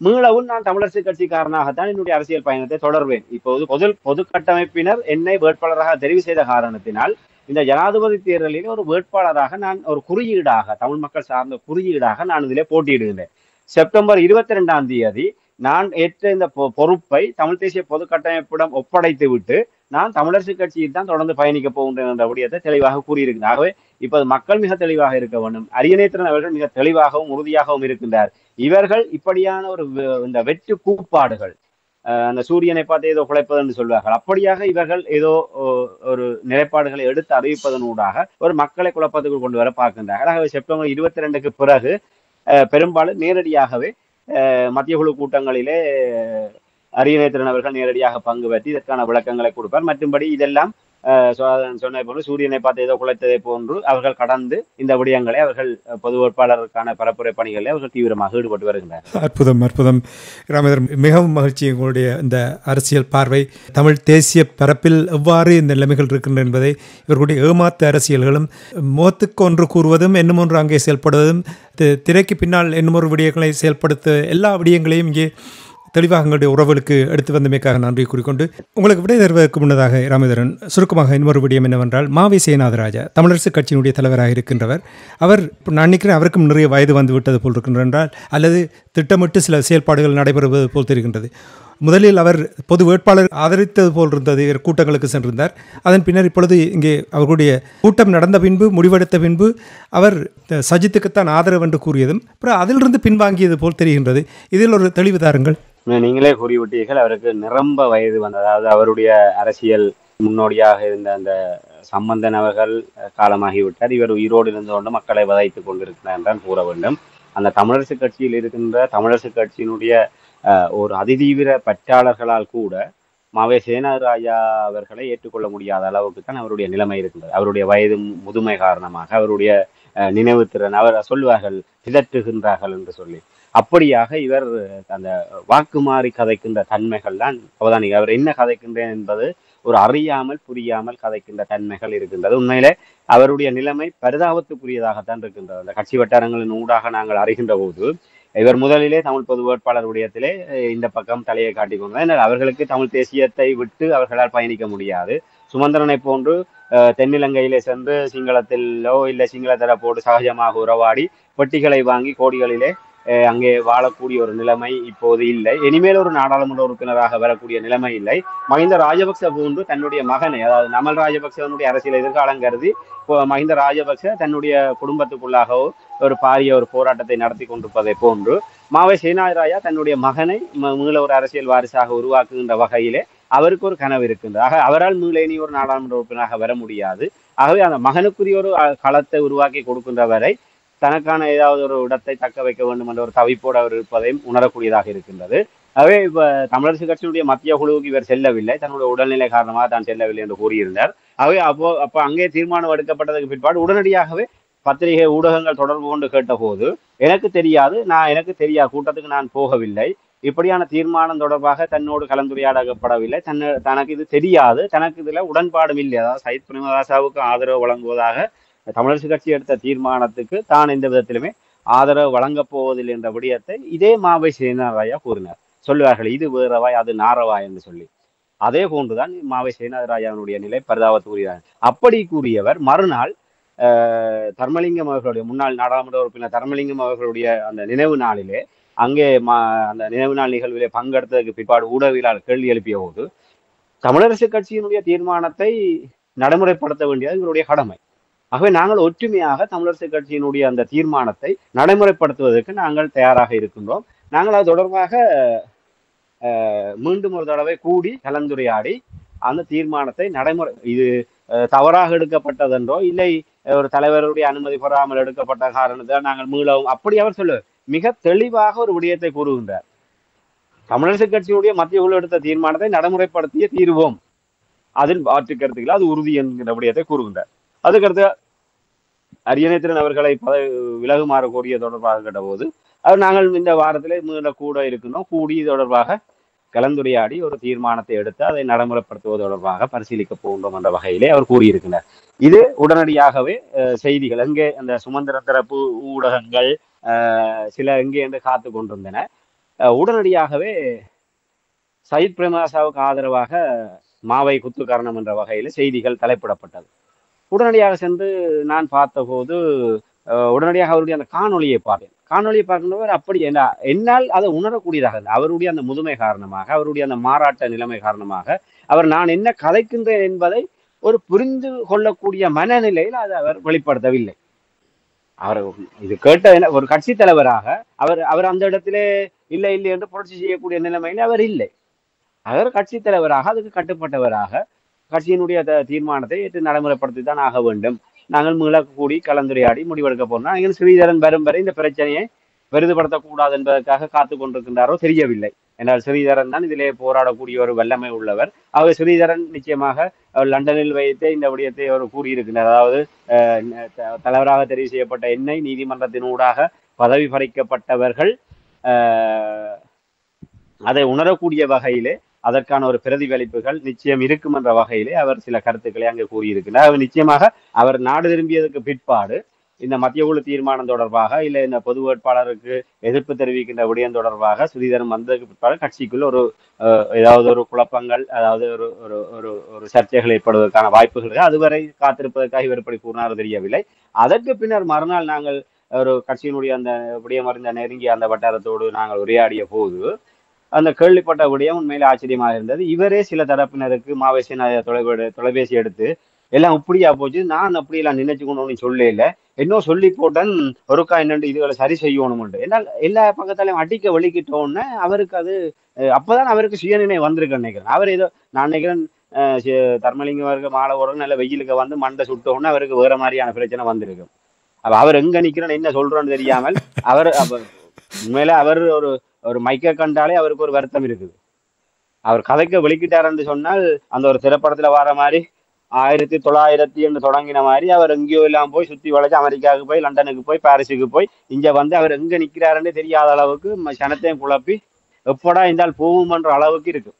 மீளவும் நான் தமிழரசு கட்சிக்காரனாகத்தான் என்னுடைய அரசியல் பயணத்தை தொடர்வேன். இப்போது பொது பொது கட்டமைப்பினர் என்னை வேட்பாளராக தெரிவு செய்த காரணத்தினால் இந்த ஜனாதிபதி தேர்தலில் ஒரு வேட்பாளராக நான் ஒரு குறியீடாக தமிழ் மக்கள் சார்ந்த குறியீடாக நான் இதிலே போட்டியிடுகிறேன். செப்டம்பர் இருபத்தி ரெண்டாம் தேதி நான் ஏற்ற இந்த பொ- பொறுப்பை தமிழ் தேசிய பொது கட்டமைப்பிடம் ஒப்படைத்து விட்டு நான் தமிழரசு கட்சியில் தான் தொடர்ந்து பயணிக்க போகின்றேன் என்ற விடயத்தை தெளிவாக கூறியிருக்கிறார். ஆகவே இப்போது மக்கள் மிக தெளிவாக இருக்க வேண்டும். அரியநேத்திரன் அவர்கள் மிக தெளிவாகவும் உறுதியாகவும் இருக்கின்றார். இவர்கள் இப்படியான ஒரு வெ- இந்த வெட்டு கூப்பாடுகள் அந்த சூரியனை பார்த்து ஏதோ குலைப்பதுன்னு சொல்வார்கள். அப்படியாக இவர்கள் ஏதோ ஒரு நிலைப்பாடுகளை எடுத்து அறிவிப்பதனூடாக ஒரு மக்களை குழப்பத்துக்குள் கொண்டு வர பார்க்கின்றார்கள். ஆகவே செப்டம்பர் இருபத்தி ரெண்டுக்கு பிறகு பெரும்பாலும் நேரடியாகவே மத்திய குழு கூட்டங்களிலே அஹ் அவர்கள் நேரடியாக பங்கு பெற்று இதற்கான விளக்கங்களை கொடுப்பார். மற்றும்படி இதெல்லாம் சொன்னதை போன்று சூரியனை பார்த்து ஏதோ குலைத்ததை போன்று அவர்கள் கடந்து இந்த விடயங்களை அவர்கள் பொது வேட்பாளருக்கான பரப்புரை பணிகளில் அவர்கள் தீவிரமாக ஈடுபட்டு வருகின்றனர். அற்புதம் அற்புதம். ராமதர் மிகவும் மகிழ்ச்சி எங்களுடைய இந்த அரசியல் பார்வை. தமிழ் தேசிய பரப்பில் எவ்வாறு இந்த நிலைமைகள் இருக்கின்றன என்பதை இவர்களுடைய ஏமாத்து அரசியல்களும் முகத்துக்கு ஒன்று கூறுவதும் என்னும் ஒன்று அங்கே செயல்படுவதும் திரைக்கு பின்னால் இன்னும் ஒரு விடயங்களை செயல்படுத்த எல்லா விடயங்களையும் இங்கே தெளிவாக எங்களுடைய உறவுகளுக்கு எடுத்து வந்தமைக்காக நன்றி கூறிக்கொண்டு உங்களுக்கு விடை தருவதற்கு முன்னதாக ராமேந்திரன் சுருக்கமாக இன்னொரு விடயம் என்னவென்றால் மாவி சேனாதராஜா தமிழரசு கட்சியினுடைய தலைவராக இருக்கின்றவர். அவர் நான் நினைக்கிறேன் அவருக்கும் நிறைய வயது வந்து விட்டது போல் இருக்கின்றால் அல்லது திட்டமிட்டு சில செயல்பாடுகள் நடைபெறுவது போல் தெரிகின்றது. முதலில் அவர் பொது வேட்பாளர் ஆதரித்தது போல் இருந்தது இவர் கூட்டங்களுக்கு சென்றிருந்தார். அதன் பின்னர் இப்பொழுது இங்கே அவர்களுடைய கூட்டம் நடந்த பின்பு முடிவெடுத்த பின்பு அவர் த- சஜித்துக்குத்தான் ஆதரவு என்று கூறியதும் அப்புறம் அதிலிருந்து பின்வாங்கியது போல் தெரிகின்றது. இதில் ஒரு தெளிவு தாருங்கள். நீங்களே கூறிவிட்டீர்கள் அவருக்கு நிரம்ப வயது வந்தது. அதாவது அவருடைய அரசியல் முன்னோடியாக இருந்த அந்த சம்பந்தன் அவர்கள் காலமாகிவிட்டார். இவர் உயிரோடு இருந்து கொண்டு மக்களை வதைத்துக் கொண்டிருக்கிறார் என்றான் கூற வேண்டும். அந்த தமிழரசு கட்சியில் இருக்கின்ற தமிழரசு கட்சியினுடைய ஒரு அதிதீவிர பற்றாளர்களால் கூட மாவே சேனராஜா அவர்களை ஏற்றுக்கொள்ள முடியாத அளவுக்கு தான் அவருடைய நிலைமை இருக்கின்றது அவருடைய வயது முதுமை காரணமாக அவருடைய அஹ், நினைவுத்திறன் அவர் சொல்வார்கள் பிதற்றுகின்றார்கள் என்று சொல்லி. அப்படியாக இவர் அந்த வாக்குமாறி கதைக்கின்ற தன்மைகள் தான் அவதானிக்க அவர் என்ன கதைக்கின்றேன் என்பது ஒரு அறியாமல் புரியாமல் கதைக்கின்ற தன்மைகள் இருக்கின்றது. உண்மையிலே அவருடைய நிலைமை பரிதாபத்துக்குரியதாகத்தான் இருக்கின்றது. அந்த கட்சி வட்டாரங்களின் ஊடாக நாங்கள் அறிகின்ற போது இவர் முதலிலே தமிழ் பொது வேட்பாளர் உடையத்திலே இந்த பக்கம் தலையை காட்டிக் கொண்டார் அவர்களுக்கு தமிழ் தேசியத்தை விட்டு அவர்களால் பயணிக்க முடியாது. சுமந்திரனை போன்று அஹ், தென்னிலங்கையிலே சென்று சிங்களத்திலோ இல்லை சிங்கள தரப்போடு சகஜமாக உறவாடி பெட்டிகளை வாங்கி கோடிகளிலே அங்கே வாழக்கூடிய ஒரு நிலைமை இப்போது இல்லை. இனிமேல் ஒரு நாடாளுமன்ற உறுப்பினராக வரக்கூடிய நிலைமை இல்லை. மஹிந்த ராஜபக்ச போன்று தன்னுடைய மகனை அதாவது நமல் ராஜபக்சவனுடைய அரசியல் எதிர்காலம் கருதி மஹிந்த ராஜபக்ச தன்னுடைய குடும்பத்துக்குள்ளாகவோ ஒரு பாரிய ஒரு போராட்டத்தை நடத்தி கொண்டிருப்பதை போன்று மாவை சேனாராயா தன்னுடைய மகனை மீள ஒரு அரசியல் வாரிசாக உருவாக்குகின்ற வகையிலே அவருக்கு ஒரு கனவு இருக்கின்றது. ஆக அவரால் மீளேனி ஒரு நாடாளுமன்ற உறுப்பினராக வர முடியாது. ஆகவே அந்த மகனுக்குரிய ஒரு களத்தை உருவாக்கி கொடுக்கின்ற வரை தனக்கான ஏதாவது ஒரு இடத்தை தக்க வைக்க வேண்டும் என்ற ஒரு தவிப்போடு அவர் இருப்பதையும் உணரக்கூடியதாக இருக்கின்றது. ஆகவே இப்ப தமிழரசு கட்சியினுடைய மத்திய குழுவுக்கு இவர் செல்லவில்லை. தன்னுடைய உடல்நிலை காரணமாக தான் செல்லவில்லை என்று கூறியிருந்தார். ஆகவே அப்போ அப்ப அங்கே தீர்மானம் எடுக்கப்பட்டதுக்கு பிற்பாடு உடனடியாகவே பத்திரிகை ஊடகங்கள் தொடர்பு கொண்டு கேட்டபோது எனக்கு தெரியாது நான் எனக்கு தெரியா கூட்டத்துக்கு நான் போகவில்லை. இப்படியான தீர்மானம் தொடர்பாக தன்னோடு கலந்துரையாடப்படவில்லை. தன் தனக்கு இது தெரியாது. தனக்கு இதில் உடன்பாடும் இல்லை. அதாவது சயித் பிரேமதாசாவுக்கு ஆதரவு வழங்குவதாக தமிழரசு கட்சி எடுத்த தீர்மானத்துக்கு தான் எந்த விதத்திலுமே ஆதரவு வழங்கப் போவதில்லை என்ற விடயத்தை இதே மாவை சேனாராயா கூறினார். சொல்லுவார்கள் இது வேறவாய் அது நாரவாய் என்று சொல்லி. அதே போன்றுதான் மாவை சேனாராயாவுடைய நிலை பரிதாபத்துக்குரியதான் அப்படி கூறியவர் மறுநாள் தர்மலிங்கம் அவர்களுடைய முன்னாள் நாடாளுமன்ற உறுப்பினர் தர்மலிங்கம் அவர்களுடைய அந்த நினைவு நாளிலே அங்கே மா அந்த நினைவு நாள் நிகழ்விலே பங்கெடுத்ததுக்கு பிற்பாடு ஊடகவியலாளர் கேள்வி எழுப்பிய போது தமிழரசு கட்சியினுடைய தீர்மானத்தை நடைமுறைப்படுத்த வேண்டியது இவருடைய கடமை. ஆகவே நாங்கள் ஒற்றுமையாக தமிழரசு கட்சியினுடைய அந்த தீர்மானத்தை நடைமுறைப்படுத்துவதற்கு நாங்கள் தயாராக இருக்கின்றோம். நாங்கள் அது தொடர்பாக அஹ், மீண்டும் ஒரு தடவை கூடி கலந்துரையாடி அந்த தீர்மானத்தை நடைமுறை இது அஹ், தவறாக எடுக்கப்பட்டதென்றோ இல்லை ஒரு தலைவருடைய அனுமதி பெறாமல் எடுக்கப்பட்ட காரணத்தை நாங்கள் மீளவும் அப்படி அவர் சொல்லு மிக தெளிவாக ஒரு விடயத்தை கூறுகின்றார். தமிழரசு கட்சியுடைய மத்திய குழு எடுத்த தீர்மானத்தை நடைமுறைப்படுத்திய தீர்வோம். அதில் மாற்று கருத்துக்கள் அது உறுதி என்கிற விடயத்தை கூறுகின்றார். அதுக்கடுத்து அரியணைத்திறன் அவர்களை பதவி விலகுமாறு கோரிய தொடர்பாக கேட்டபோது அவர் நாங்கள் இந்த வாரத்திலே மீள கூட இருக்கணும் கூடி தொடர்பாக கலந்துரையாடி ஒரு தீர்மானத்தை எடுத்து அதை நடைமுறைப்படுத்துவது தொடர்பாக பரிசீலிக்க போகின்றோம் என்ற வகையிலே அவர் கூறியிருக்கிறார் இது உடனடியாகவே அஹ், செய்திகள் அங்கே அந்த சுமந்திர தரப்பு ஊடகங்கள் சில எங்கே என்று காத்து கொண்டிருந்தன. அஹ், உடனடியாகவே சயித் பிரேமதாசாவுக்கு ஆதரவாக மாவை குத்து காரணம் என்ற வகையில் செய்திகள் தலைப்பிடப்பட்டது. உடனடியாக சென்று நான் பார்த்தபோது உடனடியாக அவருடைய அந்த காணொளியை பார்த்தேன். காணொலியை பார்க்கின்றவர் அப்படி என்னால் அதை உணரக்கூடியதாக இருந்தது அவருடைய அந்த முதுமை காரணமாக அவருடைய அந்த மாறாட்ட நிலைமை காரணமாக அவர் நான் என்ன கதைக்கின்றேன் என்பதை ஒரு புரிந்து கொள்ளக்கூடிய மனநிலையில் அதை அவர் வெளிப்படுத்தவில்லை. அவர் இது கேட்ட என்ன- ஒரு கட்சி தலைவராக அவர் அவர் அந்த இடத்திலே இல்லை இல்லை என்று புரட்சி செய்யக்கூடிய நிலைமையில் அவர் இல்லை. அவர் கட்சி தலைவராக அதுக்கு கட்டுப்பட்டவராக கட்சியினுடைய த- தீர்மானத்தை ஏற்று நடைமுறைப்படுத்தி தான் ஆக வேண்டும். நாங்கள் மீள கூடி கலந்துரையாடி முடிவெடுக்க போறோம். எங்கள் ஸ்ரீதரன் வரும் வரை இந்த பிரச்சனையை பெரிதுபடுத்தக்கூடாது என்பதற்காக காத்து கொண்டிருக்கின்றாரோ தெரியவில்லை. என்றால் ஸ்ரீதரன் தான் இதிலே போராடக்கூடிய ஒரு வல்லமை உள்ளவர். அவர் ஸ்ரீதரன் நிச்சயமாக லண்டனில் வைத்தே இந்த விடயத்தை அவர் கூறியிருக்கின்றார் அதாவது த- தலைவராக தெரிவு செய்யப்பட்ட என்னை நீதிமன்றத்தினூடாக பதவி பறிக்கப்பட்டவர்கள் அதை உணரக்கூடிய வகையிலே அதற்கான ஒரு பிரதிபலிப்புகள் நிச்சயம் இருக்கும் என்ற வகையிலே அவர் சில கருத்துக்களை அங்கே கூறியிருக்கிறார். அவர் நிச்சயமாக அவர் நாடு திரும்பியதுக்கு பிற்பாடு இந்த மத்திய குழு தீர்மானம் தொடர்பாக இல்லை இந்த பொது வேட்பாளருக்கு எதிர்ப்பு தெரிவிக்கின்ற விடயம் தொடர்பாக ஸ்ரீதரன் வந்ததுக்கு பிற்பாடு கட்சிக்குள் ஒரு அஹ், ஏதாவது ஒரு குழப்பங்கள் அதாவது ஒரு ஒரு ஒரு ஒரு சர்ச்சைகள் ஏற்படுவதற்கான வாய்ப்புகள் அதுவரை காத்திருப்பதற்காக இவர் இப்படி கூறினார் தெரியவில்லை. அதற்கு பின்னர் மறுநாள் நாங்கள் ஒரு கட்சியினுடைய அந்த விடயம் அறிந்த நெருங்கிய அந்த வட்டாரத்தோடு நாங்கள் உரையாடிய போது அந்த கேள்விப்பட்ட விடயம் உண்மையிலே ஆச்சரியமாக இருந்தது. இவரே சில தரப்பினருக்கு மாவேசி தொலைபேடு தொலைபேசி எடுத்து எல்லாம் இப்படியா போச்சு? நான் அப்படியெல்லாம் நினைச்சு கொண்டு சொல்ல இல்லை இன்னும் சொல்லி போட்டேன். ஒருக்கா என்னண்டு இதுகளை சரி செய்யணும்னு என்னால் எல்லா பக்கத்தாலையும் அடிக்க வலிக்கிட்டோன்னு அவருக்கு அது அப்பதான் அவருக்கு சுயநிலை வந்திருக்குன்னு நினைக்கிறேன். அவர் ஏதோ நான் நினைக்கிறேன் தர்மலிங்கம் அவருக்கு மாலை ஒரு நல்ல வெயிலுக்கு வந்து மண்டை சுட்டோன்னே அவருக்கு வேற மாதிரியான பிரச்சனை வந்திருக்கு அப்ப அவர் எங்க நிக்கிறேன்னு என்ன சொல்றோன்னு தெரியாமல் அவர் உண்மையில அவர் ஒரு ஒரு மைக்க கண்டாலே அவருக்கு ஒரு வருத்தம் இருக்குது. அவர் கதைக்க வெளிக்கிட்டாருன்னு சொன்னால் அந்த ஒரு திரைப்படத்தில் வர மாதிரி ஆயிரத்தி தொள்ளாயிரத்தி என்று தொடங்கின மாதிரி அவர் எங்கேயோ எல்லாம் போய் சுற்றி வளைச்சு அமெரிக்காவுக்கு போய் லண்டனுக்கு போய் பாரிஸுக்கு போய் இங்கே வந்து அவர் எங்கே நிற்கிறாருன்னு தெரியாத அளவுக்கு சனத்தையும் குழப்பி எப்படா இருந்தால் போகும்ன்ற அளவுக்கு இருக்கு.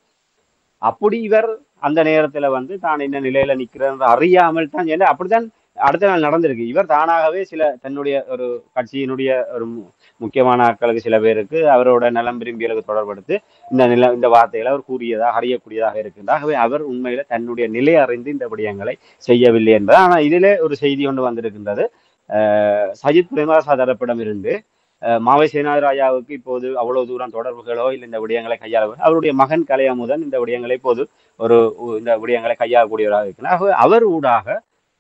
அப்படி இவர் அந்த நேரத்தில் வந்து தான் என்ன நிலையில் நிக்கிறேன் அறியாமல் தான் ஏன்னா அப்படித்தான் அடுத்த நாள் நடந்திருக்கு. இவர் தானாகவே சில தன்னுடைய ஒரு கட்சியினுடைய ஒரு மு- முக்கியமான ஆட்களுக்கு சில பேருக்கு அவரோட நலம் விரும்பியலுக்கு தொடர்படுத்து இந்த நில இந்த வார்த்தைகளை அவர் கூறியதாக அறியக்கூடியதாக இருக்குது ஆகவே அவர் உண்மையில தன்னுடைய நிலை அறிந்து இந்த விடயங்களை செய்யவில்லை என்பது. ஆனால் இதிலே ஒரு செய்தி ஒன்று வந்திருக்கின்றது. சஜித் பிரேமதாசா தரப்பிடமிருந்து இருந்து மாவை சேனாதிராஜாவுக்கு இப்போது அவ்வளவு தூரம் தொடர்புகளோ இல்லை இந்த விடயங்களை கையாள அவருடைய மகன் கலையமுதன் இந்த விடயங்களை இப்போது ஒரு உ- இந்த விடயங்களை கையாளக்கூடியவராக இருக்கிறார் அவர் ஊடாக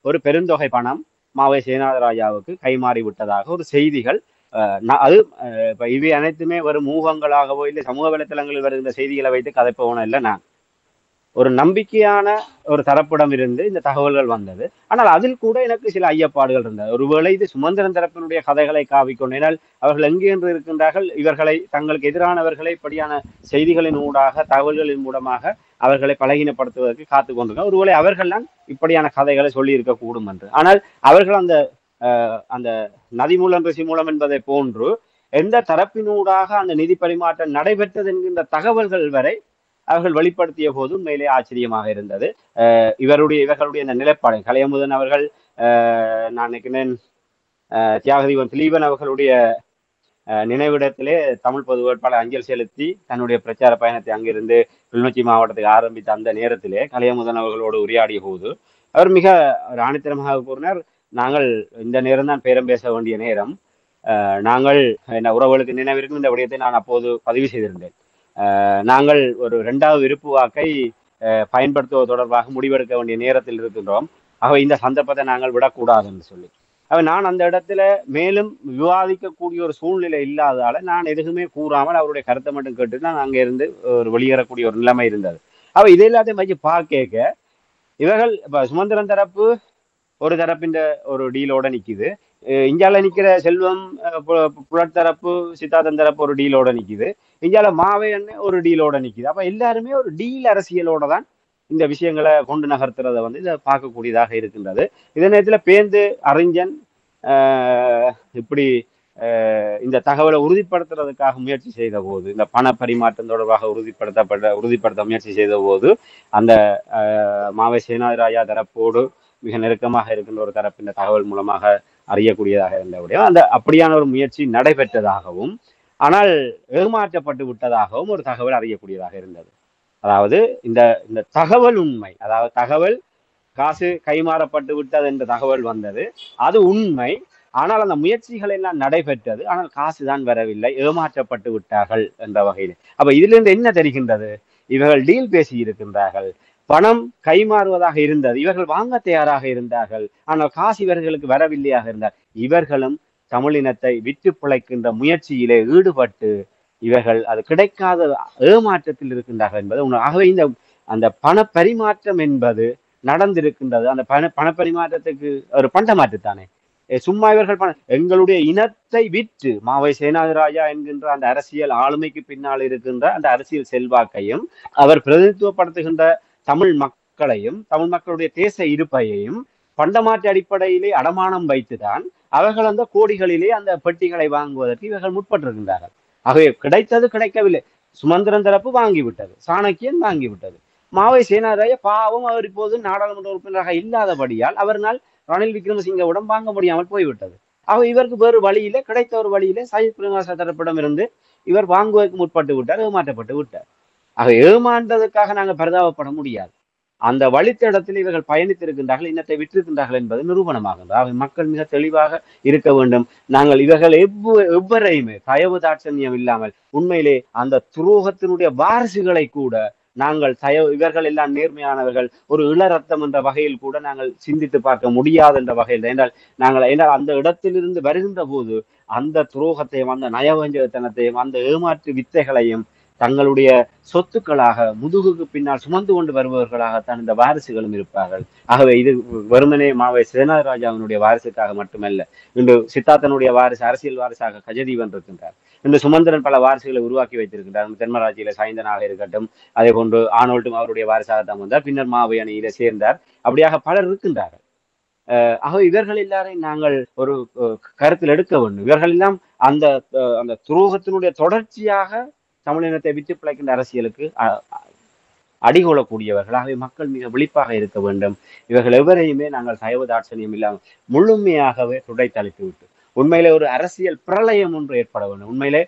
ஒரு பெருந்தொகை பணம் மாவை சேனாதராஜாவுக்கு கைமாறி விட்டதாக ஒரு செய்திகள். அஹ், அது அஹ், இப்ப இவை அனைத்துமே வரும் ஊகங்களாகவோ இல்லை சமூக வலைத்தளங்களில் வருகின்ற செய்திகளை வைத்து கதைப்பவனும் இல்லை நான். ஒரு நம்பிக்கையான ஒரு தரப்பிடம் இருந்து இந்த தகவல்கள் வந்தது. ஆனால் அதில் கூட எனக்கு சில ஐயப்பாடுகள் இருந்தது. ஒருவேளை இது சுமந்திரன் தரப்பினுடைய கதைகளை காவிக்கொண்டு அவர்கள் எங்கென்று இருக்கின்றார்கள்? இவர்களை தங்களுக்கு எதிரானவர்களை இப்படியான செய்திகளின் ஊடாக தகவல்களின் மூலமாக அவர்களை பலகீனப்படுத்துவதற்கு காத்து கொண்டிருக்க ஒருவேளை அவர்கள்லாம் இப்படியான கதைகளை சொல்லி இருக்கக்கூடும் என்று. ஆனால் அவர்கள் அந்த அந்த நதி மூலம் ரிசி மூலம் என்பதை போன்று எந்த தரப்பினூடாக அந்த நிதி பரிமாற்றம் நடைபெற்றது என்கின்ற தகவல்கள் வரை அவர்கள் வெளிப்படுத்திய போது உண்மையிலே ஆச்சரியமாக இருந்தது. இவருடைய இவர்களுடைய அந்த நிலைப்பாடு கலையமுதன் அவர்கள் நான் நினைக்கிறேன் தியாகதீவன் தியாகதீபன் திலீபன் அவர்களுடைய நினைவிடத்திலே தமிழ் பொது வேட்பாளர் அஞ்சல் செலுத்தி தன்னுடைய பிரச்சார பயணத்தை அங்கிருந்து கிளிநொச்சி மாவட்டத்துக்கு ஆரம்பித்த அந்த நேரத்திலே கலையமுதன் அவர்களோடு உரையாடிய போது அவர் மிக ராணித்தனமாக ஆணித்தரமாக கூறினார் நாங்கள் இந்த நேரம் தான் பேரம் பேச வேண்டிய நேரம். நாங்கள் என்ன உறவுகளுக்கு நினைவிருக்கும் இந்த விடயத்தை நான் அப்போது பதிவு செய்திருந்தேன். நாங்கள் ஒரு இரண்டாவது விருப்பு வாக்கை பயன்படுத்துவது தொடர்பாக முடிவெடுக்க வேண்டிய நேரத்தில் இருக்கின்றோம். ஆகவே இந்த சந்தர்ப்பத்தை நாங்கள் விடக்கூடாது என்று சொல்லி. நான் அந்த இடத்துல மேலும் விவாதிக்கக்கூடிய ஒரு சூழ்நிலை இல்லாததால நான் எதுவுமே கூறாமல் அவருடைய கருத்தை மட்டும் கேட்டு நான் அங்கே இருந்து ஒரு வெளியேறக்கூடிய ஒரு நிலைமை இருந்தது. அப்போ இதை எல்லாத்தையும் வச்சு பார்க்க இவர்கள் இப்போ சுமந்திரன் தரப்பு ஒரு தரப்பின் ஒரு டீலோட நிற்கிது இந்தியாவில் நிற்கிற செல்வம் பு- புலட் தரப்பு சித்தார்த்தன் தரப்பு ஒரு டீலோட நிற்கிது இந்தியாவில் மாவையன் ஒரு டீலோட நிற்கிது அப்போ எல்லாருமே ஒரு டீல் அரசியலோட தான் இந்த விஷயங்களை கொண்டு நகர்த்துறத வந்து இதை பார்க்கக்கூடியதாக இருக்கின்றது. இதே நேரத்தில் பேந்து அறிஞன் இப்படி இந்த தகவலை உறுதிப்படுத்துறதுக்காக முயற்சி செய்த போது இந்த பண பரிமாற்றம் தொடர்பாக உறுதிப்படுத்தப்பட்ட உறுதிப்படுத்த முயற்சி செய்த போது அந்த மாவை சேனாதிராயா தரப்போடு மிக நெருக்கமாக இருக்கின்ற ஒரு தரப்பின் தகவல் மூலமாக அறியக்கூடியதாக இருந்தபடியும் அந்த அப்படியான ஒரு முயற்சி நடைபெற்றதாகவும் ஆனால் ஏமாற்றப்பட்டு விட்டதாகவும் ஒரு தகவல் அறியக்கூடியதாக இருந்தது. அதாவது இந்த இந்த தகவல் உண்மை அதாவது தகவல் காசு கைமாறப்பட்டு விட்டது என்ற தகவல் வந்தது. அது உண்மை. ஆனால் அந்த முயற்சிகள் எல்லாம் நடைபெற்றது. ஆனால் காசு தான் வரவில்லை. ஏமாற்றப்பட்டு விட்டார்கள் என்ற வகையில். அப்ப இதிலிருந்து என்ன தெரிகின்றது? இவர்கள் டீல் பேசி இருக்கின்றார்கள். பணம் கைமாறுவதாக இருந்தது. இவர்கள் வாங்க தயாராக இருந்தார்கள். ஆனால் காசு இவர்களுக்கு வரவில்லையாக இருந்தார். இவர்களும் தமிழினத்தை விற்று பிழைக்கின்ற முயற்சியிலே ஈடுபட்டு இவர்கள் அது கிடைக்காத ஏமாற்றத்தில் இருக்கின்றார்கள் என்பது உணர் ஆகவே இந்த அந்த பண பரிமாற்றம் என்பது நடந்திருக்கின்றது. அந்த பண பணப்பரிமாற்றத்துக்கு ஒரு பண்டமாற்றுத்தானே. எ, சும்மா இவர்கள் பண எங்களுடைய இனத்தை விற்று மாவை சேனாதிராஜா என்கின்ற அந்த அரசியல் ஆளுமைக்கு பின்னால் இருக்கின்ற அந்த அரசியல் செல்வாக்கையும் அவர் பிரதிநிதித்துவப்படுத்துகின்ற தமிழ் மக்களையும் தமிழ் மக்களுடைய தேச இருப்பையையும் பண்டமாற்று அடிப்படையிலே அடமானம் வைத்துதான் அவர்கள் அந்த கோடிகளிலே அந்த பெட்டிகளை வாங்குவதற்கு இவர்கள் முற்பட்டிருக்கின்றார்கள். ஆகவே கிடைத்தது கிடைக்கவில்லை. சுமந்திரன் தரப்பு வாங்கிவிட்டது. சாணக்கியன் வாங்கிவிட்டது. மாவை சேனாராய பாவம் அவர் இப்போது நாடாளுமன்ற உறுப்பினராக இல்லாதபடியால் அவர்னால் ரணில் விக்ரமசிங்கவிடம் வாங்க முடியாமல் போய்விட்டது. ஆக இவருக்கு வேறு வழியில கிடைத்த ஒரு வழியில சஜித் பிரேமதாச தரப்பிடம் இருந்து இவர் வாங்குவதற்கு முற்பட்டு விட்டார் ஏமாற்றப்பட்டு விட்டார். ஆக ஏமாந்ததுக்காக நாங்கள் பரிதாபப்பட முடியாது. அந்த வழித்தடத்தில் இவர்கள் பயணித்திருக்கின்றார்கள் இன்னத்தை விற்றிருக்கின்றார்கள் என்பது நிரூபணமாகின்றது. அவை மக்கள் மிக தெளிவாக இருக்க வேண்டும். நாங்கள் இவர்கள் எவ்வ எவ்வரையுமே தயவு தாட்சண்யம் இல்லாமல் உண்மையிலே அந்த துரோகத்தினுடைய வாரிசுகளை கூட நாங்கள் தயவு இவர்கள் எல்லாம் நேர்மையானவர்கள் ஒரு இள ரத்தம் என்ற வகையில் கூட நாங்கள் சிந்தித்து பார்க்க முடியாது என்ற வகையில். என்றால் நாங்கள் என்றால் அந்த இடத்திலிருந்து வருகின்ற போது அந்த துரோகத்தையும் அந்த நயவஞ்சகத்தனத்தையும் அந்த ஏமாற்று வித்தைகளையும் தங்களுடைய சொத்துக்களாக முதுகுக்கு பின்னால் சுமந்து கொண்டு வருபவர்களாகத்தான் இந்த வாரிசுகளும் இருப்பார்கள். ஆகவே இது வெறுமனே மாவை சேனாராஜாவினுடைய வாரிசுக்காக மட்டுமல்ல இன்று சித்தார்த்தனுடைய வாரிசு அரசியல் வாரிசாக கஜதீவன் இருக்கின்றார். இன்று சுமந்திரன் பல வாரிசுகளை உருவாக்கி வைத்திருக்கின்றார். தென்மராட்சியில சாய்ந்தனாக இருக்கட்டும் அதே போன்று ஆனோல்ட்டும் அவருடைய வாரிசாக தான் வந்தார். பின்னர் மாவை அணியில சேர்ந்தார். அப்படியாக பலர் இருக்கின்றார்கள். ஆக இவர்கள் எல்லாரையும் நாங்கள் ஒரு கருத்தில் எடுக்க வேண்டும். இவர்கள் எல்லாம் அந்த அஹ், அந்த துரோகத்தினுடைய தொடர்ச்சியாக தமிழினத்தை விட்டு பிழைக்கின்ற அரசியலுக்கு அடிகொள்ளக்கூடியவர்களாகவே அடிகொள்ளக்கூடியவர்கள் மக்கள் மிக விழிப்பாக இருக்க வேண்டும். இவர்கள் எவரையுமே நாங்கள் சைவ தாட்சணியம் இல்லாமல் முழுமையாகவே துடைத்தளித்து விட்டு உண்மையிலே ஒரு அரசியல் பிரளயம் ஒன்று ஏற்பட வேண்டும். உண்மையிலே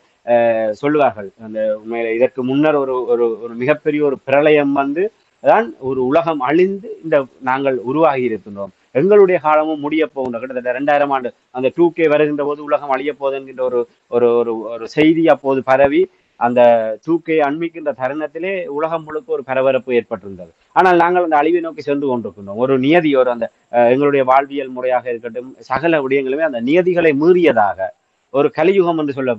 சொல்லுவார்கள் அந்த உண்மையிலே இதற்கு முன்னர் ஒரு ஒரு ஒரு மிகப்பெரிய ஒரு பிரளயம் வந்து தான் ஒரு உலகம் அழிந்து இந்த நாங்கள் உருவாகி இருக்கின்றோம். எங்களுடைய காலமும் முடிய போகின்ற கிட்டத்தட்ட ரெண்டாயிரம் ஆண்டு அந்த டூ கே வருகின்ற போது உலகம் அழிய போது என்கின்ற ஒரு ஒரு ஒரு ஒரு செய்தி அப்போது பரவி அந்த தூக்கை அண்மிக்கின்ற தருணத்திலே உலகம் முழுக்க ஒரு பரபரப்பு ஏற்பட்டிருந்தது. ஆனால் நாங்கள் அந்த அழிவை நோக்கி சென்று கொண்டிருக்கின்றோம். ஒரு நியதி ஒரு அந்த எங்களுடைய வாழ்வியல் முறையாக இருக்கட்டும் சகல விடயங்களுமே அந்த நியதிகளை மீறியதாக ஒரு கலியுகம் என்று சொல்ல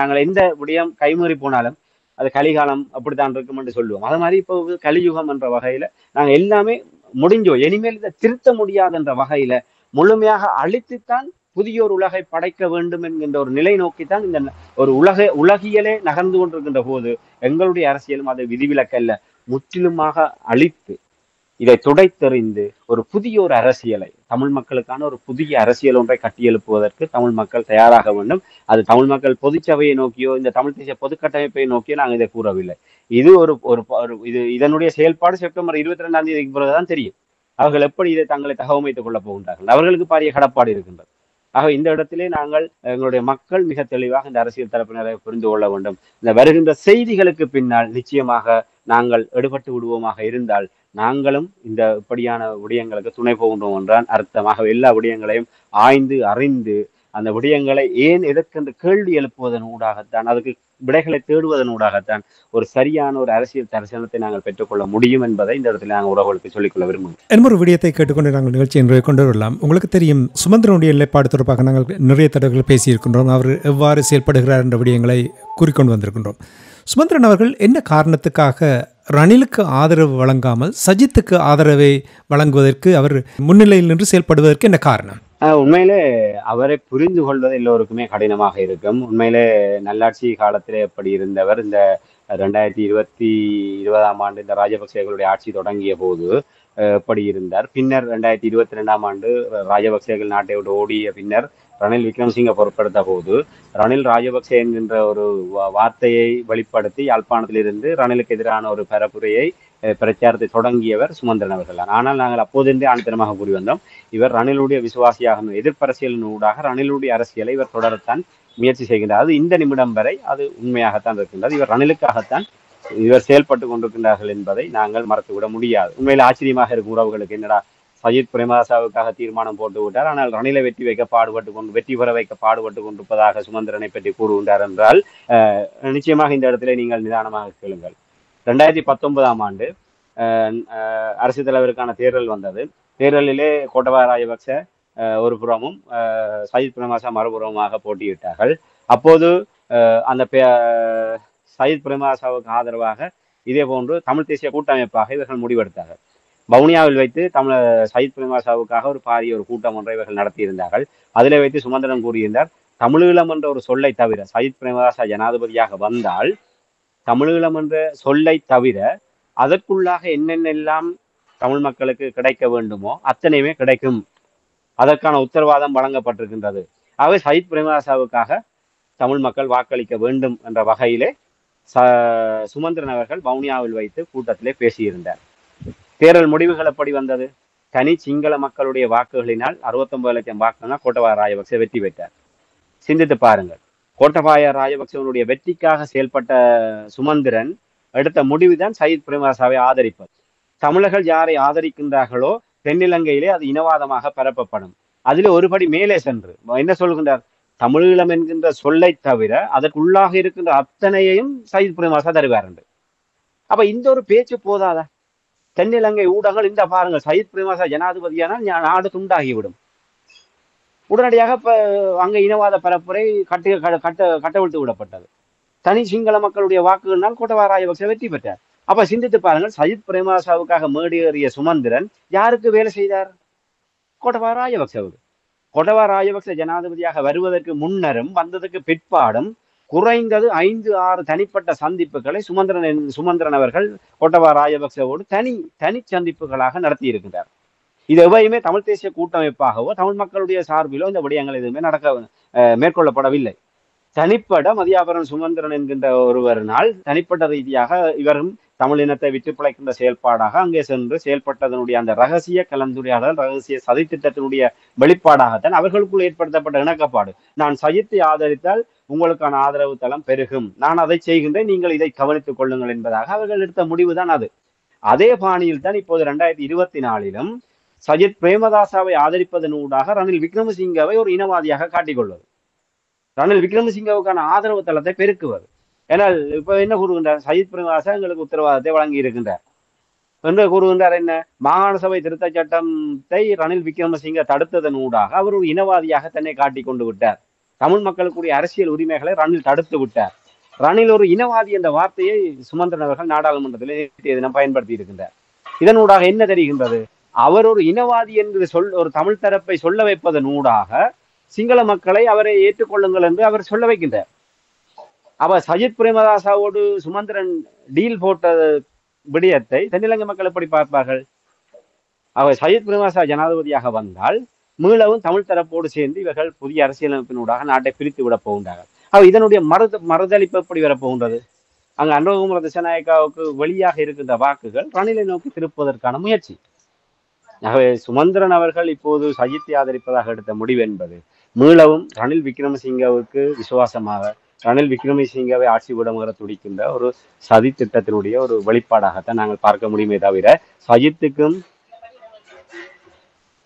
நாங்கள் எந்த விடயம் கைமீறி போனாலும் அது கலிகாலம் அப்படித்தான் இருக்கும் என்று சொல்லுவோம். அது மாதிரி இப்போ கலியுகம் என்ற வகையில நாங்க எல்லாமே முடிஞ்சோம். இனிமேல் இதை திருத்த முடியாது என்ற வகையில முழுமையாக அழித்துத்தான் புதிய ஒரு உலகை படைக்க வேண்டும் என்கின்ற ஒரு நிலை நோக்கித்தான் இந்த ஒரு உலக உலகியலே நகர்ந்து கொண்டிருக்கின்ற போது எங்களுடைய அரசியலும் அதை விதிவிலக்கல்ல. முற்றிலுமாக அழித்து இதை துடைத்தெறிந்து ஒரு புதிய ஒரு அரசியலை தமிழ் மக்களுக்கான ஒரு புதிய அரசியல் ஒன்றை கட்டியெழுப்புவதற்கு தமிழ் மக்கள் தயாராக வேண்டும். அது தமிழ் மக்கள் பொதுச்சபையை நோக்கியோ இந்த தமிழ் தேசிய பொதுக்கட்டமைப்பை நோக்கியோ நாங்கள் இதை கூறவில்லை. இது ஒரு ஒரு ஒரு- இது இதனுடைய செயல்பாடு செப்டம்பர் இருபத்தி ரெண்டாம் தேதிக்கு பிறகுதான் தெரியும். அவர்கள் எப்படி இதை தங்களை தகவமைத்துக் கொள்ளப் போகின்றார்கள்? அவர்களுக்கு பாரிய கடப்பாடு இருக்கின்றது. ஆக இந்த இடத்திலே நாங்கள் எங்களுடைய மக்கள் மிக தெளிவாக இந்த அரசியல் தரப்பினரை புரிந்து கொள்ள வேண்டும். இந்த வருகின்ற செய்திகளுக்கு பின்னால் நிச்சயமாக நாங்கள் எடுபட்டு விடுவோமாக இருந்தால் நாங்களும் இந்த இப்படியான விடயங்களுக்கு துணை போகின்றோம் என்றான் அர்த்தமாக எல்லா விடயங்களையும் ஆய்ந்து அறிந்து அந்த விடயங்களை ஏன் எதற்கென்று கேள்வி எழுப்புவதன் ஊடாகத்தான் அதுக்கு விடைகளை தேடுவதன் ஊடாகத்தான் ஒரு சரியான ஒரு அரசியல் தரிசனத்தை நாங்கள் பெற்றுக்கொள்ள முடியும் என்பதை இந்த இடத்துல நாங்கள் உறவுகளுக்கு சொல்லிக்கொள்ள விரும்புகிறோம். ஒரு விடயத்தை கேட்டுக்கொண்டு நாங்கள் நிகழ்ச்சி என்று கொண்டு வரலாம் உங்களுக்கு தெரியும் சுமந்திரனுடைய நிலைப்பாடு தொடர்பாக நாங்கள் நிறைய தடவைகள் பேசியிருக்கின்றோம். அவர் எவ்வாறு செயல்படுகிறார் என்ற விடயங்களை கூறிக்கொண்டு வந்திருக்கின்றோம். சுமந்திரன் அவர்கள் என்ன காரணத்துக்காக ரணிலுக்கு ஆதரவு வழங்காமல் சஜித்துக்கு ஆதரவை வழங்குவதற்கு அவர் முன்னிலையில் நின்று செயல்படுவதற்கு என்ன காரணம்? உண்மையிலே அவரை புரிந்து கொள்வது எல்லோருக்குமே கடினமாக இருக்கும். உண்மையிலே நல்லாட்சி காலத்திலே எப்படி இருந்தவர் இந்த ரெண்டாயிரத்தி இருபத்தி இருபதாம் ஆண்டு இந்த ராஜபக்சேகளுடைய ஆட்சி தொடங்கிய போது எப்படி இருந்தார். பின்னர் ரெண்டாயிரத்தி இருபத்தி ரெண்டாம் ஆண்டு ராஜபக்சேகள் நாட்டை விட்டு ஓடிய பின்னர் ரணில் விக்ரம்சிங்கை பொருட்படுத்த போது ரணில் ராஜபக்சே என்கின்ற ஒரு வார்த்தையை வெளிப்படுத்தி யாழ்ப்பாணத்திலிருந்து ரணிலுக்கு எதிரான ஒரு பரப்புரையை பிரச்சாரத்தை தொடங்கியவர் சுமந்திரன் அவர்கள் தான். ஆனால் நாங்கள் அப்போதிருந்தே ஆணித்தனமாக கூறி வந்தோம் இவர் ரணிலுடைய விசுவாசியாக எதிர்ப்பரசியலின் ஊடாக ரணிலுடைய அரசியலை இவர் தொடரத்தான் முயற்சி செய்கின்றார். அது இந்த நிமிடம் வரை அது உண்மையாகத்தான் இருக்கின்றது. இவர் ரணிலுக்காகத்தான் இவர் செயல்பட்டு கொண்டிருக்கின்றார்கள் என்பதை நாங்கள் மறத்துவிட முடியாது. உண்மையில் ஆச்சரியமாக இருக்கும் உறவுகளுக்கு என்னடா சஜித் பிரேமதாசாவுக்காக தீர்மானம் போட்டு விட்டார். ஆனால் ரணிலை வெற்றி வைக்க பாடுபட்டு கொண்டு வெற்றி பெற வைக்க பாடுபட்டு கொண்டிருப்பதாக சுமந்திரனை பற்றி கூறுகின்றார் என்றால் நிச்சயமாக இந்த இடத்திலே நீங்கள் நிதானமாக கேளுங்கள். ரெண்டாயிரத்தி பத்தொன்பதாம் ஆண்டு அஹ், அரசு தலைவருக்கான தேர்தல் வந்தது. தேர்தலிலே கோட்டபாய ராஜபக்ச ஒரு புறமும் சஜித் பிரேமதாசா மறுபுறமாக போட்டியிட்டார்கள். அப்போது அந்த பே- சஜித் பிரேமதாசாவுக்கு ஆதரவாக இதே போன்று தமிழ் தேசிய கூட்டமைப்பாக இவர்கள் முடிவெடுத்தார்கள். வவுனியாவில் வைத்து தமிழ சயித் பிரேமதாசாவுக்காக ஒரு பாரிய ஒரு கூட்டம் ஒன்றை இவர்கள் நடத்தியிருந்தார்கள். அதிலே வைத்து சுமந்திரன் கூறியிருந்தார் தமிழீழம் என்ற ஒரு சொல்லை தவிர சஜித் பிரேமதாசா ஜனாதிபதியாக வந்தால் தமிழீழம் என்ற சொல்லை தவிர அதற்குள்ளாக என்னென்னெல்லாம் தமிழ் மக்களுக்கு கிடைக்க வேண்டுமோ அத்தனையுமே கிடைக்கும். அதற்கான உத்தரவாதம் வழங்கப்பட்டிருக்கின்றது. ஆகவே சயித் பிரேமதாசாவுக்காக தமிழ் மக்கள் வாக்களிக்க வேண்டும் என்ற வகையிலே ச சுமந்திரன் அவர்கள் வவுனியாவில் வைத்து கூட்டத்திலே பேசியிருந்தார். தேர்தல் முடிவுகள் எப்படி வந்தது? தனி சிங்கள மக்களுடைய வாக்குகளினால் அறுபத்தொன்பது லட்சம் வாக்குனா கோட்டபாய ராஜபக்சே வெற்றி பெற்றார். சிந்தித்து பாருங்கள். கோட்டபாய ராஜபக்சவனுடைய வெற்றிக்காக செயல்பட்ட சுமந்திரன் எடுத்த முடிவுதான் சயித் பிரேமதாசாவை ஆதரிப்பது. தமிழர்கள் யாரை ஆதரிக்கின்றார்களோ தென்னிலங்கையிலே அது இனவாதமாக பரப்பப்படும். அதிலே ஒருபடி மேலே சென்று என்ன சொல்கின்றார்? தமிழீழம் என்கின்ற சொல்லை தவிர அதற்குள்ளாக இருக்கின்ற அத்தனையையும் சயித் பிரேமதாசா தருவார் என்று அப்ப இந்த ஒரு பேச்சு போதாதா? தென்னிலங்கை ஊடகங்கள் இந்த பாருங்கள் சயித் பிரேமதாசா ஜனாதிபதியானால் நாடு துண்டாகிவிடும் உடனடியாக அங்க இனவாத பரப்புரை கட்டு கட்ட கட்டவிழ்த்து விடப்பட்டது. தனி சிங்கள மக்களுடைய வாக்குகளினால் கோட்டவா ராஜபக்சே வெற்றி பெற்றார். அப்ப சிந்தித்து பாருங்கள் சஜித் பிரேமதாசாவுக்காக மேடியேறிய சுமந்திரன் யாருக்கு வேலை செய்தார்? கோட்டவா ராஜபக்சவுக்கு கோட்டபாய ராஜபக்ச ஜனாதிபதியாக வருவதற்கு முன்னரும் வந்ததற்கு பிற்பாடும் குறைந்தது ஐந்து ஆறு தனிப்பட்ட சந்திப்புகளை சுமந்திரன் சுமந்திரன் அவர்கள் கொட்டவா ராஜபக்சவோடு தனி தனி சந்திப்புகளாக நடத்தி இருக்கின்றார் இது எவையுமே தமிழ் தேசிய கூட்டமைப்பாகவோ தமிழ் மக்களுடைய சார்பிலோ இந்த விடயங்கள் எதுவுமே நடக்க மேற்கொள்ளப்படவில்லை. தனிப்பட மதியாபரன் சுமந்திரன் என்கின்ற ஒருவரினால் தனிப்பட்ட ரீதியாக இவரும் தமிழ் இனத்தை விட்டு பிழைக்கின்ற செயல்பாடாக அங்கே சென்று செயல்பட்டதனுடைய அந்த ரகசிய கலந்துரையாடல் ரகசிய சதித்திட்டத்தினுடைய வெளிப்பாடாகத்தான் அவர்களுக்குள் ஏற்படுத்தப்பட்ட இணக்கப்பாடு. நான் சயித்தை ஆதரித்தால் உங்களுக்கான ஆதரவு தளம் பெருகும். நான் அதை செய்கின்றேன் நீங்கள் இதை கவனித்துக் கொள்ளுங்கள் என்பதாக அவர்கள் எடுத்த முடிவுதான் அது. அதே பாணியில் தான் இப்போது ரெண்டாயிரத்தி இருபத்தி நாலிலும் சஜித் பிரேமதாசாவை ஆதரிப்பதன் ஊடாக ரணில் விக்ரமசிங்கவை ஒரு இனவாதியாக காட்டிக்கொள்வது. ரணில் விக்ரமசிங்கவுக்கான ஆதரவு தளத்தை பெருக்குவது. ஏனால் இப்ப என்ன கூறுகின்றார்? சஜித் பிரேமதாசா எங்களுக்கு உத்தரவாதத்தை வழங்கி இருக்கின்றார். என்று கூறுகின்றார் என்ன? மாகாண சபை திருத்தச் சட்டத்தை ரணில் விக்ரமசிங்க தடுத்ததன் ஊடாக அவர் ஒரு இனவாதியாக தன்னை காட்டி கொண்டு விட்டார். தமிழ் மக்களுக்குரிய அரசியல் உரிமைகளை ரணில் தடுத்து விட்டார். ரணில் ஒரு இனவாதி என்ற வார்த்தையை சுமந்திரன் அவர்கள் நாடாளுமன்றத்தில் தினம் பயன்படுத்தி இருக்கின்றார். இதனூடாக என்ன தெரிகின்றது? அவர் ஒரு இனவாதி என்று சொல் ஒரு தமிழ் தரப்பை சொல்ல வைப்பதன் ஊடாக சிங்கள மக்களை அவரை ஏற்றுக்கொள்ளுங்கள் என்று அவர் சொல்ல வைக்கின்றார். அவர் சஜித் பிரேமதாசாவோடு சுமந்திரன் டீல் போட்ட விடயத்தை தென்னிலங்கை மக்கள் எப்படி பார்ப்பார்கள்? அவர் சஜித் பிரேமதாசா ஜனாதிபதியாக வந்தால் மீளவும் தமிழ் தரப்போடு சேர்ந்து இவர்கள் புதிய அரசியலமைப்பினூடாக நாட்டை பிரித்து விட போகின்றார்கள். அவர் இதனுடைய மறு மறுதளிப்பு எப்படி வரப்போகின்றது? அங்கு அனுகுமர திசநாயக்காவுக்கு வெளியாக இருக்கின்ற வாக்குகள் ரணிலை நோக்கி திருப்புவதற்கான முயற்சி. ஆகவே சுமந்திரன் அவர்கள் இப்போது சஜித்தை ஆதரிப்பதாக எடுத்த முடிவு என்பது மீளவும் ரணில் விக்ரமசிங்கவுக்கு விசுவாசமாக ரணில் விக்ரமசிங்கவை ஆட்சி விடமுற துடிக்கின்ற ஒரு சதி திட்டத்தினுடைய ஒரு வெளிப்பாடாகத்தான் நாங்கள் பார்க்க முடியுமே தவிர சஜித்துக்கும்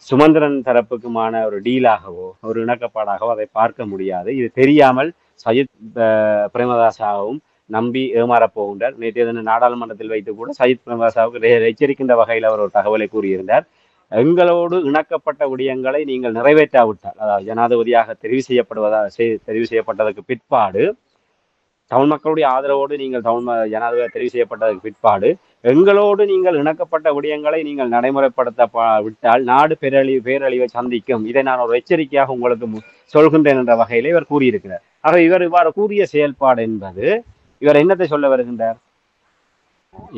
சுமந்திரன் தரப்புக்குமான ஒரு டீலாகவோ ஒரு இணக்கப்பாடாகவோ அதை பார்க்க முடியாது. இது தெரியாமல் சஜித் அஹ், பிரேமதாசாவும் நம்பி ஏமாறப் போகின்றார். நேற்றைய தினம் நாடாளுமன்றத்தில் வைத்து கூட சஜித் பிரேமதாசாவுக்கு எச்சரிக்கின்ற வகையில் அவர் ஒரு தகவலை கூறியிருந்தார். எங்களோடு இணக்கப்பட்ட விடயங்களை நீங்கள் நிறைவேற்றாவிட்டால் அதாவது ஜனாதிபதியாக தெரிவு செய்யப்படுவதா செய்- தெரிவு செய்யப்பட்டதற்கு பிற்பாடு தமிழ் மக்களுடைய ஆதரவோடு நீங்கள் தமிழ் ம- ஜனாதிபதி தெரிவு செய்யப்பட்டதற்கு பிற்பாடு எங்களோடு நீங்கள் இணக்கப்பட்ட விடயங்களை நீங்கள் நடைமுறைப்படுத்த விட்டால் நாடு பேரழி பேரழிவை சந்திக்கும். இதை நான் ஒரு எச்சரிக்கையாக உங்களுக்கு சொல்கின்றேன் என்ற வகையிலே இவர் கூறியிருக்கிறார். ஆக இவர் இவ்வாறு கூறிய செயல்பாடு என்பது இவர் என்னத்தை சொல்ல வருகின்றார்?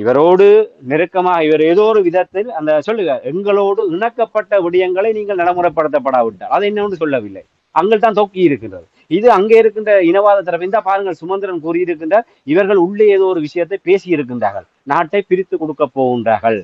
இவரோடு நெருக்கமாக இவர் ஏதோ ஒரு விதத்தில் அந்த சொல்லுங்க எங்களோடு இணக்கப்பட்ட விடயங்களை நீங்கள் நடைமுறைப்படுத்தப்படாவிட்டால். அதை என்னொன்று சொல்லவில்லை. அங்கள்தான் தொக்கி இருக்கின்றது. இது அங்கே இருக்கின்ற இனவாத தரப்பின் தான் பாருங்கள் சுமந்திரன் கூறியிருக்கின்றார் இவர்கள் உள்ளே ஏதோ ஒரு விஷயத்தை பேசி இருக்கின்றார்கள் நாட்டை பிரித்து கொடுக்க போகின்றார்கள்.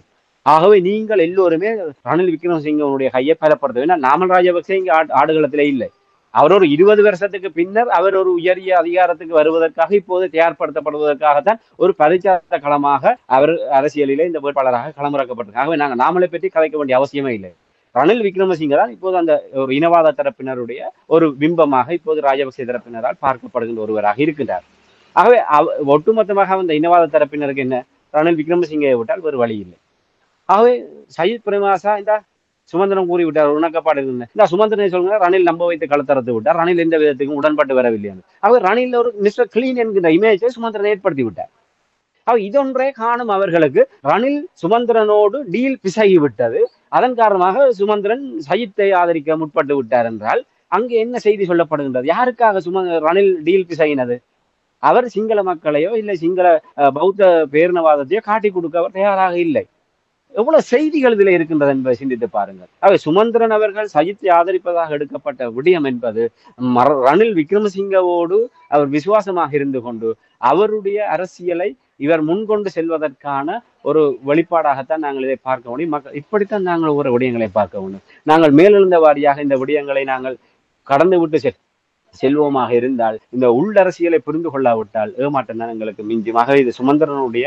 ஆகவே நீங்கள் எல்லோருமே ரணில் விக்ரமசிங்கனுடைய கையை பலப்படுத்த வேண்டாம். நாமல் ராஜபக்சே இங்கே ஆடுகளத்திலே இல்லை. அவர் ஒரு இருபது வருஷத்துக்கு பின்னர் அவர் ஒரு உயரிய அதிகாரத்துக்கு வருவதற்காக இப்போது தயார்படுத்தப்படுவதற்காகத்தான் ஒரு பரிச்சார்த்த களமாக அவர் அரசியலிலே இந்த வேட்பாளராக களமிறக்கப்பட்டிருக்கு. ஆகவே நாங்கள் நாமளை பற்றி கலைக்க வேண்டிய அவசியமே இல்லை. ரணில் விக்ரமசிங்க தான் இப்போது அந்த ஒரு இனவாத தரப்பினருடைய ஒரு பிம்பமாக இப்போது ராஜபக்சே தரப்பினரால் பார்க்கப்படுகின்ற ஒருவராக இருக்கின்றார். ஆகவே அவ- ஒட்டுமொத்தமாக அந்த இனவாத தரப்பினருக்கு என்ன? ரணில் விக்ரமசிங்கை விட்டால் ஒரு வழி இல்லை. ஆகவே சயித் பிரேமதாசா இந்த சுமந்திரன் கூறிவிட்டார் உணக்கப்பாடு இருந்தேன் இந்த சுமந்திரனை சொல்லுங்க ரணில் நம்ப வைத்து களத்தரத்து விட்டார். ரணில் எந்த விதத்துக்கும் உடன்பட்டு வரவில்லை அவர் ரணில் ஒரு மிஸ்டர் கிளீன் என்கிற இமேஜை சுமந்திரன் ஏற்படுத்தி விட்டார். அவர் இதொன்றே காணும் அவர்களுக்கு ரணில் சுமந்திரனோடு டீல் பிசகி விட்டது. அதன் காரணமாக சுமந்திரன் சயித்தை ஆதரிக்க முற்பட்டு விட்டார் என்றால் அங்கு என்ன செய்தி சொல்லப்படுகின்றது? யாருக்காக சும ரணில் டீல் பிசகினது? அவர் சிங்கள மக்களையோ இல்லை சிங்கள அஹ், பௌத்த பேரினவாதத்தையோ காட்டி கொடுக்க அவர் தயாராக இல்லை. எவ்வளவு செய்திகள் இதுல இருக்கின்றது என்பதை சிந்தித்து பாருங்கள். அவை சுமந்திரன் அவர்கள் சஜித்தை ஆதரிப்பதாக எடுக்கப்பட்ட விடயம் என்பது ரணில் விக்ரமசிங்கவோடு அவர் விசுவாசமாக இருந்து கொண்டு அவருடைய அரசியலை இவர் முன்கொண்டு செல்வதற்கான ஒரு வெளிப்பாடாகத்தான் நாங்கள் இதை பார்க்க முடியும். மக்கள் இப்படித்தான் நாங்கள் ஒரு விடயங்களை பார்க்க முடியும் நாங்கள் மேலெழுந்த வாரியாக இந்த விடயங்களை நாங்கள் கடந்து விட்டு செல் செல்வோமாக இருந்தால் இந்த உள்ளரசியலை புரிந்து கொள்ளாவிட்டால் ஏமாற்றம் தான் எங்களுக்கு மிஞ்சும். ஆகவே இது சுமந்திரனுடைய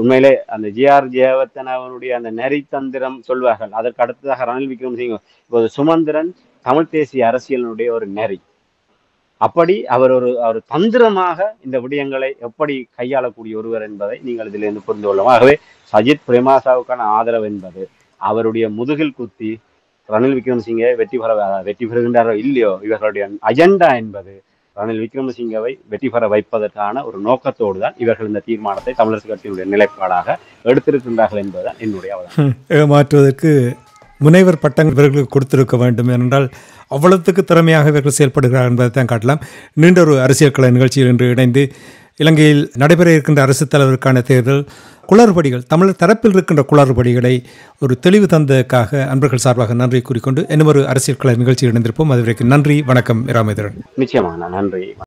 உண்மையிலே அந்த ஜிஆர் ஜெயவர்த்தன் அவனுடைய அந்த நெறித்தந்திரம் சொல்வார்கள். அதற்கு அடுத்ததாக ரணில் விக்ரமசிங்க இப்போது சுமந்திரன் தமிழ் தேசிய அரசியலினுடைய ஒரு நெறி. அப்படி அவர் ஒரு அவர் தந்திரமாக இந்த விடயங்களை எப்படி கையாளக்கூடிய ஒருவர் என்பதை நீங்கள் இதிலிருந்து புரிந்து கொள்ளலாம். ஆகவே சஜித் பிரேமாசாவுக்கான ஆதரவு என்பது அவருடைய முதுகில் குத்தி ரணில் விக்ரம் சிங்கை வெற்றி பெற வெற்றி பெறுகின்றாரோ இல்லையோ இவர்களுடைய அஜெண்டா என்பது ரணில் விக்ரமசிங்கவை வெற்றி பெற வைப்பதற்கான ஒரு நோக்கத்தோடு தான் இவர்கள் இந்த தீர்மானத்தை தமிழரசு கட்சியினுடைய நிலைப்பாடாக எடுத்திருக்கின்றார்கள் என்பதுதான் என்னுடைய அவதானம் ஏமாற்றுவதற்கு முனைவர் பட்டங்கள் இவர்களுக்கு கொடுத்திருக்க வேண்டும் என்றால் அவ்வளவுக்கு திறமையாக இவர்கள் செயல்படுகிறார் என்பதை தான் காட்டலாம். நீண்ட ஒரு அரசியல் கலை நிகழ்ச்சியில் இன்று இணைந்து இலங்கையில் நடைபெற இருக்கின்ற அரசு தலைவருக்கான தேர்தல் குளறுபடிகள் தமிழர் தரப்பில் இருக்கின்ற குளறுபடிகளை ஒரு தெளிவு தந்ததுக்காக அன்பர்கள் சார்பாக நன்றி கூறிக்கொண்டு இன்னும் ஒரு அரசியல் கலை நிகழ்ச்சியில் இணைந்திருப்போம். அதுவரைக்கும் நன்றி வணக்கம் ராமேந்திரன் நிச்சயமாக நன்றி.